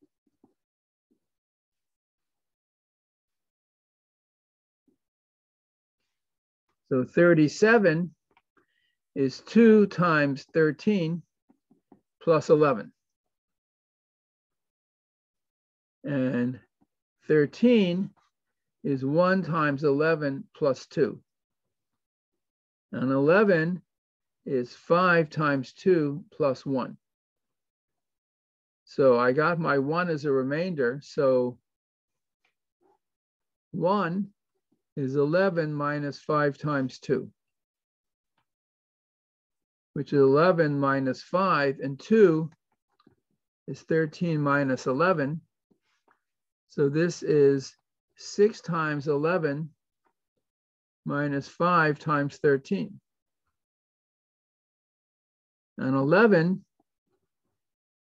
So 37 is 2 times 13 plus 11. And 13 is 1 times 11 plus 2. And 11 is 5 times 2 plus 1. So I got my 1 as a remainder. So 1 is 11 minus 5 times 2, which is 11 minus 5, and 2 is 13 minus 11. So this is 6 times 11 minus 5 times 13. And 11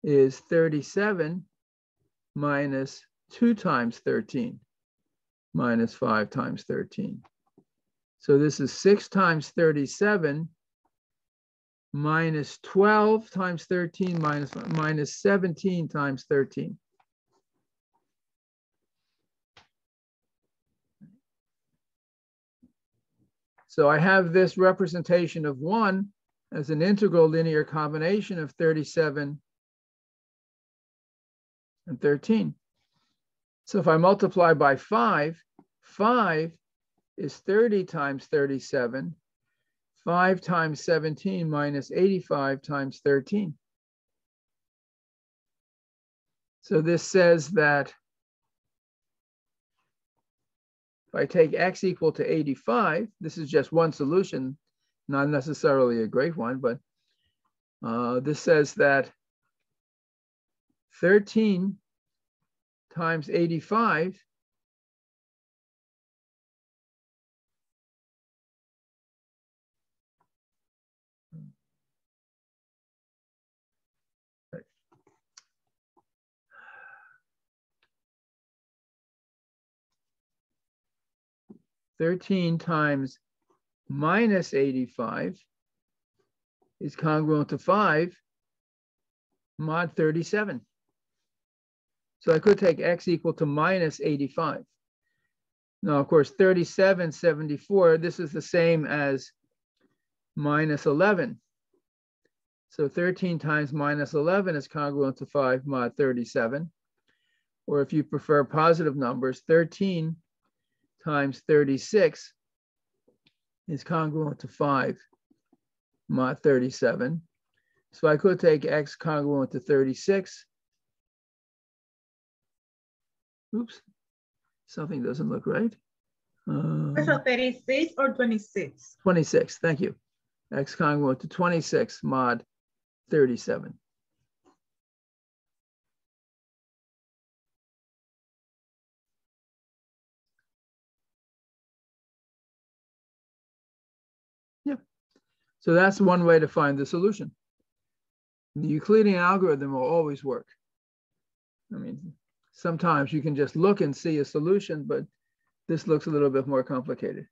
is 37 minus 2 times 13 minus 5 times 13. So this is 6 times 37 minus 12 times 13 minus, minus 17 times 13. So I have this representation of 1 as an integral linear combination of 37 and 13. So if I multiply by 5, 5 is 30 times 37. 5 times 17 minus 85 times 13. So this says that if I take x equal to 85, this is just one solution, not necessarily a great one, but uh, this says that 13 times 85 13 times minus 85 is congruent to 5 mod 37. So I could take x equal to minus 85. Now, of course, 37, 74, this is the same as minus 11. So 13 times minus 11 is congruent to 5 mod 37. Or if you prefer positive numbers, 13 times 36 is congruent to 5 mod 37. So I could take x congruent to 36. Oops, something doesn't look right. Uh, so 36 or 26? 26, thank you. x congruent to 26 mod 37. So that's one way to find the solution. The Euclidean algorithm will always work. I mean, sometimes you can just look and see a solution, but this looks a little bit more complicated.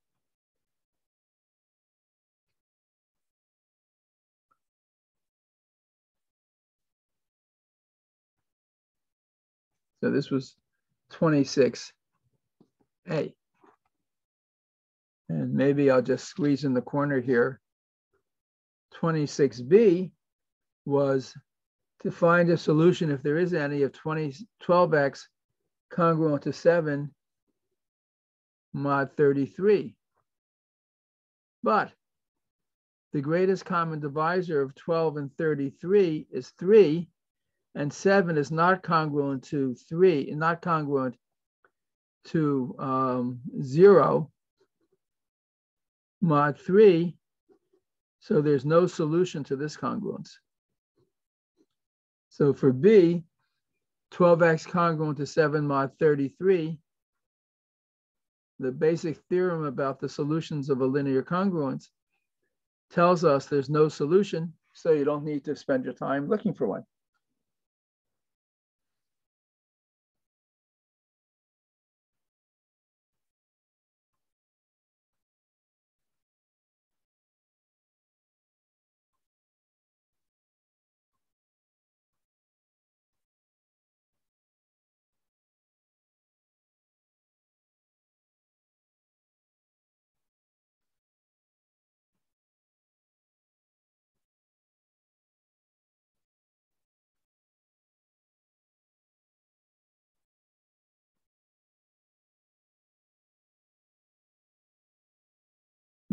So this was 26A. And maybe I'll just squeeze in the corner here 26b was to find a solution, if there is any, of 20, 12x congruent to 7 mod 33. But the greatest common divisor of 12 and 33 is 3, and 7 is not congruent to 3, not congruent to um, 0 mod 3 so there's no solution to this congruence. So for B, 12x congruent to 7 mod 33, the basic theorem about the solutions of a linear congruence tells us there's no solution, so you don't need to spend your time looking for one.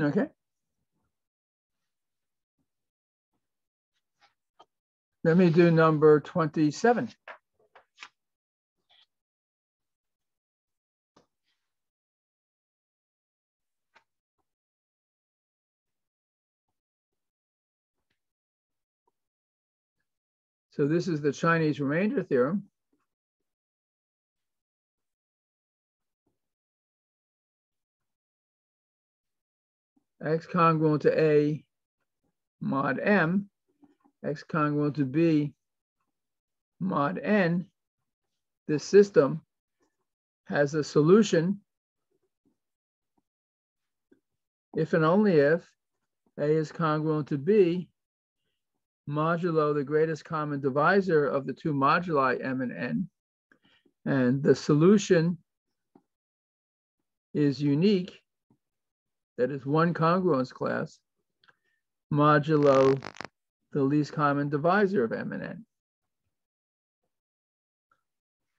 Okay. Let me do number 27. So this is the Chinese remainder theorem. X congruent to A mod M, x congruent to B mod N, this system has a solution if and only if A is congruent to B modulo the greatest common divisor of the two moduli M and N. And the solution is unique that is one congruence class modulo the least common divisor of M and N.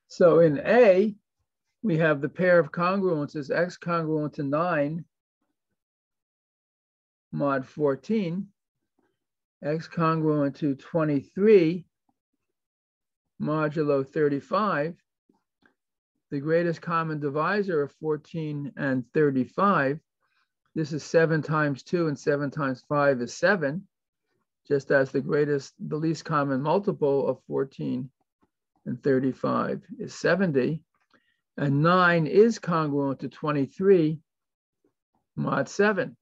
So in A, we have the pair of congruences x congruent to 9 mod 14, x congruent to 23 modulo 35, the greatest common divisor of 14 and 35 this is seven times two and seven times five is seven, just as the greatest, the least common multiple of 14 and 35 is 70. And 9 is congruent to 23 mod 7.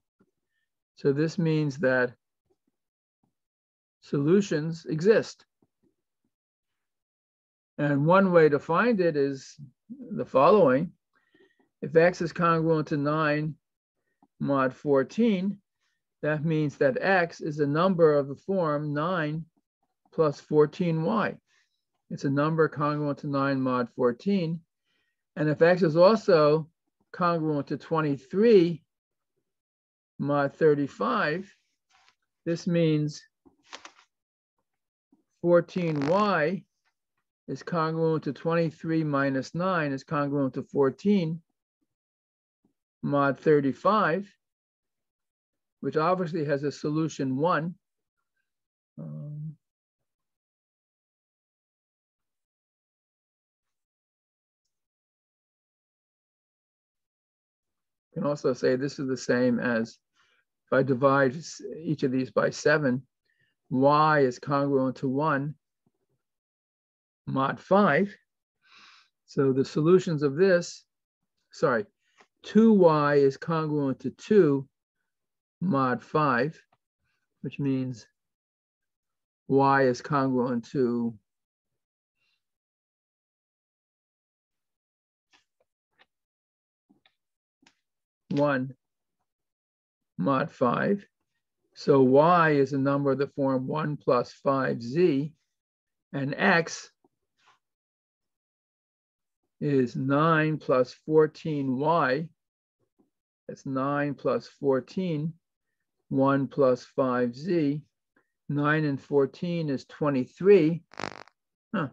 So this means that solutions exist. And one way to find it is the following. If x is congruent to 9 mod 14, that means that x is a number of the form 9 plus 14y. It's a number congruent to 9 mod 14. And if x is also congruent to 23 mod 35, this means 14y is congruent to 23 minus 9 is congruent to 14 mod 35, which obviously has a solution 1. Um, can also say this is the same as if I divide each of these by 7, y is congruent to 1 mod 5. So the solutions of this, sorry, 2y is congruent to 2 mod 5, which means y is congruent to one mod 5. So y is a number of the form 1 plus 5z, and x is 9 plus 14y. That's 9 plus 14, 1 plus 5z. 9 and 14 is 23. Huh.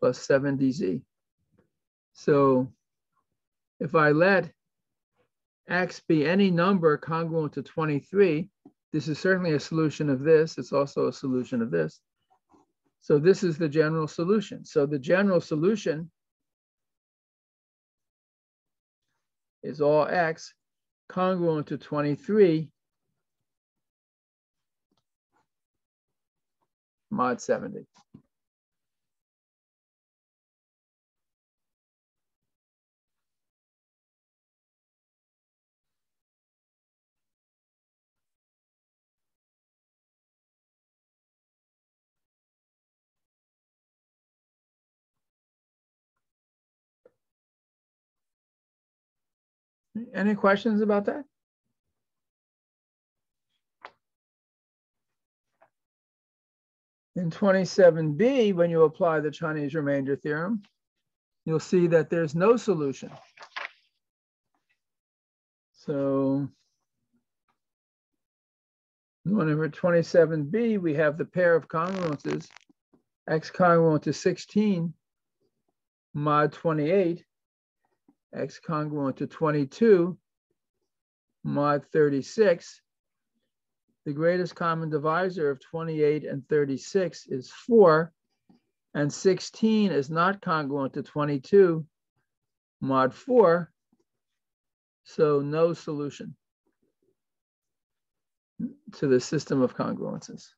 Plus 7dz. So if I let x be any number congruent to 23, this is certainly a solution of this. It's also a solution of this. So this is the general solution. So the general solution is all x congruent to 23 mod 70. Any questions about that? In 27b, when you apply the Chinese remainder theorem, you'll see that there's no solution. So number 27b, we have the pair of congruences, x congruent to 16 mod 28 x congruent to 22 mod 36. The greatest common divisor of 28 and 36 is 4, and 16 is not congruent to 22 mod 4, so no solution to the system of congruences.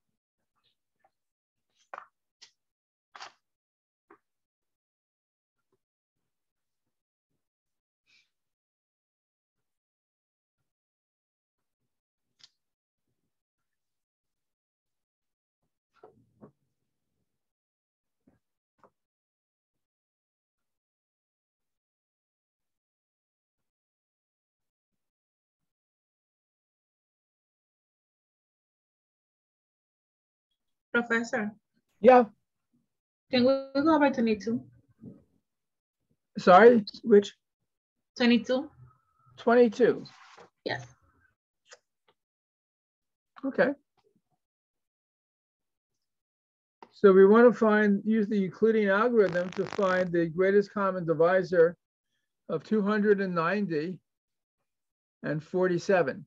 Professor, Yeah, can we go over 22? sorry, which 22? 22? Yes. Okay. So we want to find, use the Euclidean algorithm to find the greatest common divisor of 290 and 47.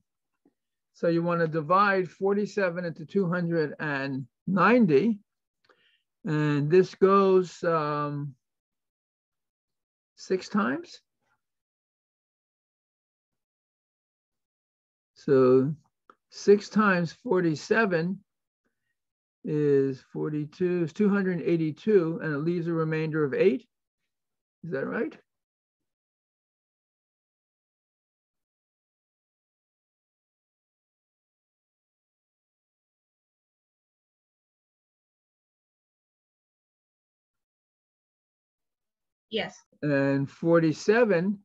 So you want to divide 47 into 290. And this goes um, six times. So six times 47 is 42, is 282, and it leaves a remainder of eight. Is that right? Yes. And 47,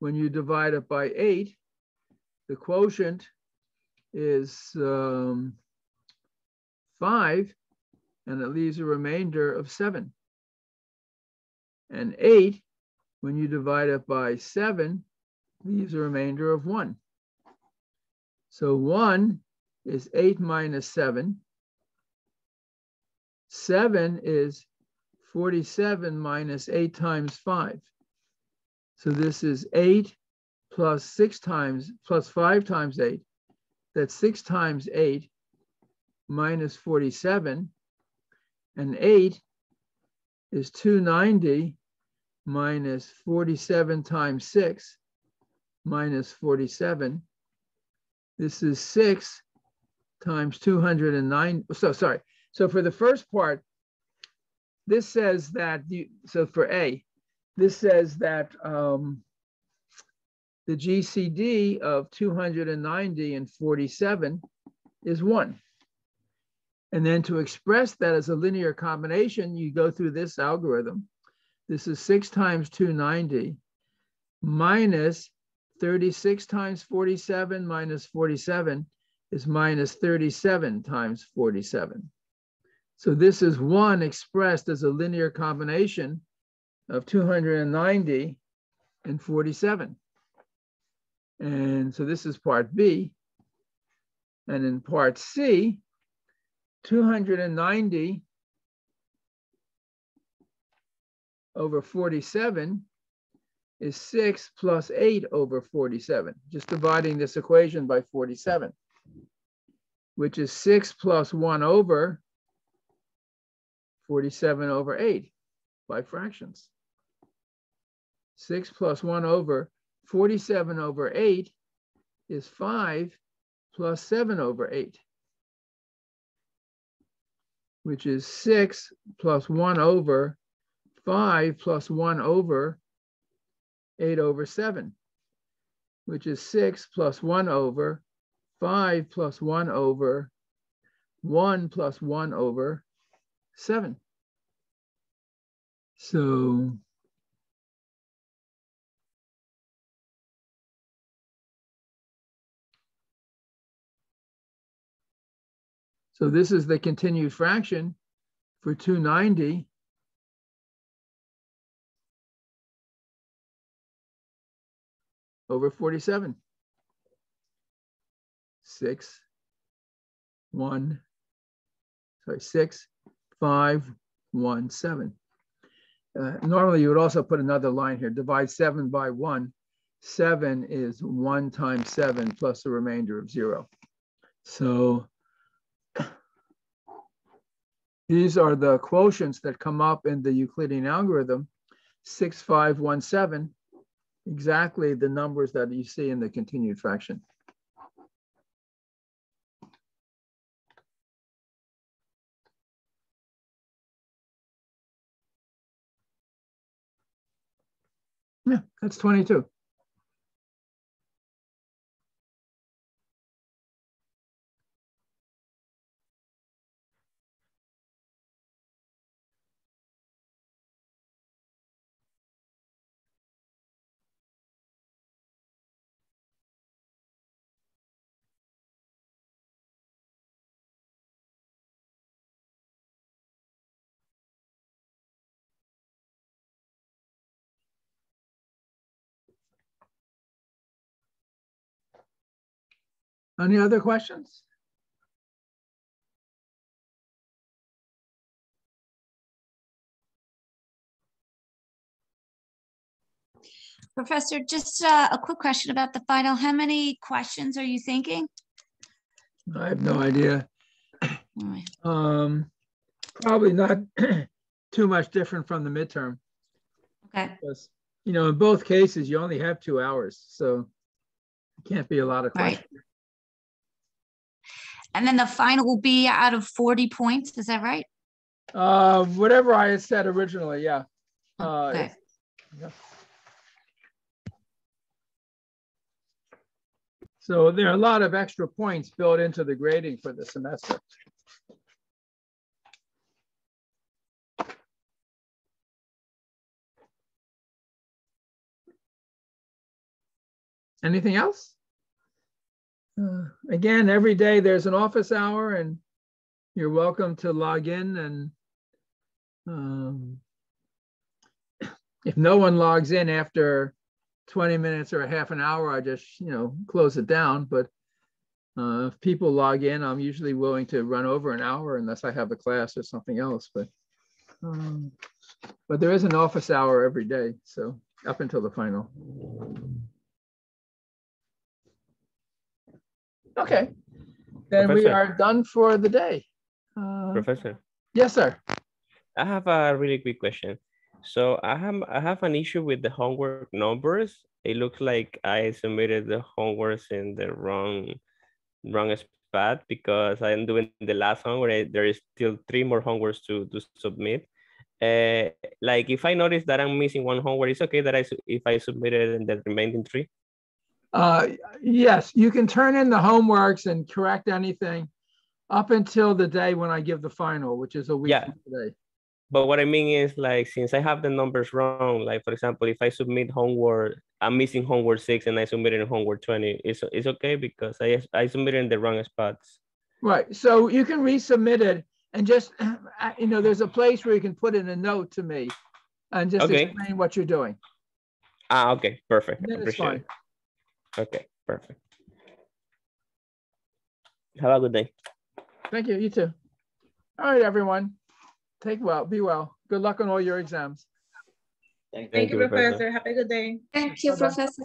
when you divide it by eight, the quotient is um, five, and it leaves a remainder of seven. And eight, when you divide it by seven, leaves a remainder of one. So one is eight minus seven. Seven is 47 minus 8 times 5. So this is 8 plus 6 times, plus 5 times 8. That's 6 times 8 minus 47. And 8 is 290 minus 47 times 6 minus 47. This is 6 times 209. So sorry. So for the first part, this says that, so for A, this says that um, the GCD of 290 and 47 is one. And then to express that as a linear combination, you go through this algorithm. This is six times 290 minus 36 times 47 minus 47 is minus 37 times 47. So this is one expressed as a linear combination of 290 and 47. And so this is part B. And in part C, 290 over 47 is 6 plus 8 over 47, just dividing this equation by 47, which is 6 plus 1 over 47 over 8 by fractions. 6 plus 1 over 47 over 8 is 5 plus 7 over 8, which is 6 plus 1 over 5 plus 1 over 8 over 7, which is 6 plus 1 over 5 plus 1 over 1 plus 1 over seven. So So this is the continued fraction for 290. over 47. Six, one, sorry, six, five, one, seven. Uh, normally you would also put another line here, divide seven by one. Seven is one times seven plus the remainder of zero. So these are the quotients that come up in the Euclidean algorithm, six, five, one, seven, exactly the numbers that you see in the continued fraction. Yeah, that's 22. Any other questions? Professor, just uh, a quick question about the final. How many questions are you thinking? I have no idea. Right. Um, probably not [CLEARS THROAT] too much different from the midterm. Okay. Because, you know, in both cases, you only have two hours, so it can't be a lot of Right. And then the final will be out of 40 points, is that right? Uh, whatever I said originally, yeah. Uh, Okay. yeah. So there are a lot of extra points built into the grading for the semester. Anything else? Uh, Again, every day there's an office hour and you're welcome to log in and um, if no one logs in after 20 minutes or a half an hour, I just, you know, close it down. But uh, if people log in, I'm usually willing to run over an hour unless I have a class or something else. But um, but there is an office hour every day, so up until the final. Okay, then we are done for the day. Uh, Professor, yes, sir. I have a really quick question. So I have I have an issue with the homework numbers. It looks like I submitted the homeworks in the wrong wrong spot because I'm doing the last homework. There is still three more homeworks to, to submit. Uh, like if I notice that I'm missing one homework, it's okay that I if I submitted in the remaining three. Uh, yes, you can turn in the homeworks and correct anything up until the day when I give the final, which is a week Yeah. from today. But what I mean is like since I have the numbers wrong, like for example, if I submit homework, I'm missing homework six and I submitted homework 20, it's it's okay because I I submitted in the wrong spots. Right, so you can resubmit it and just, [CLEARS THROAT] uh, you know, there's a place where you can put in a note to me and just Okay. explain what you're doing. Ah, okay, perfect. It's Appreciate fine. it. Okay, perfect. Have a good day. Thank you, you too. All right, everyone. Take well, be well. Good luck on all your exams. Thank you, Professor. Have a good day. Thank you, Bye-bye. Professor.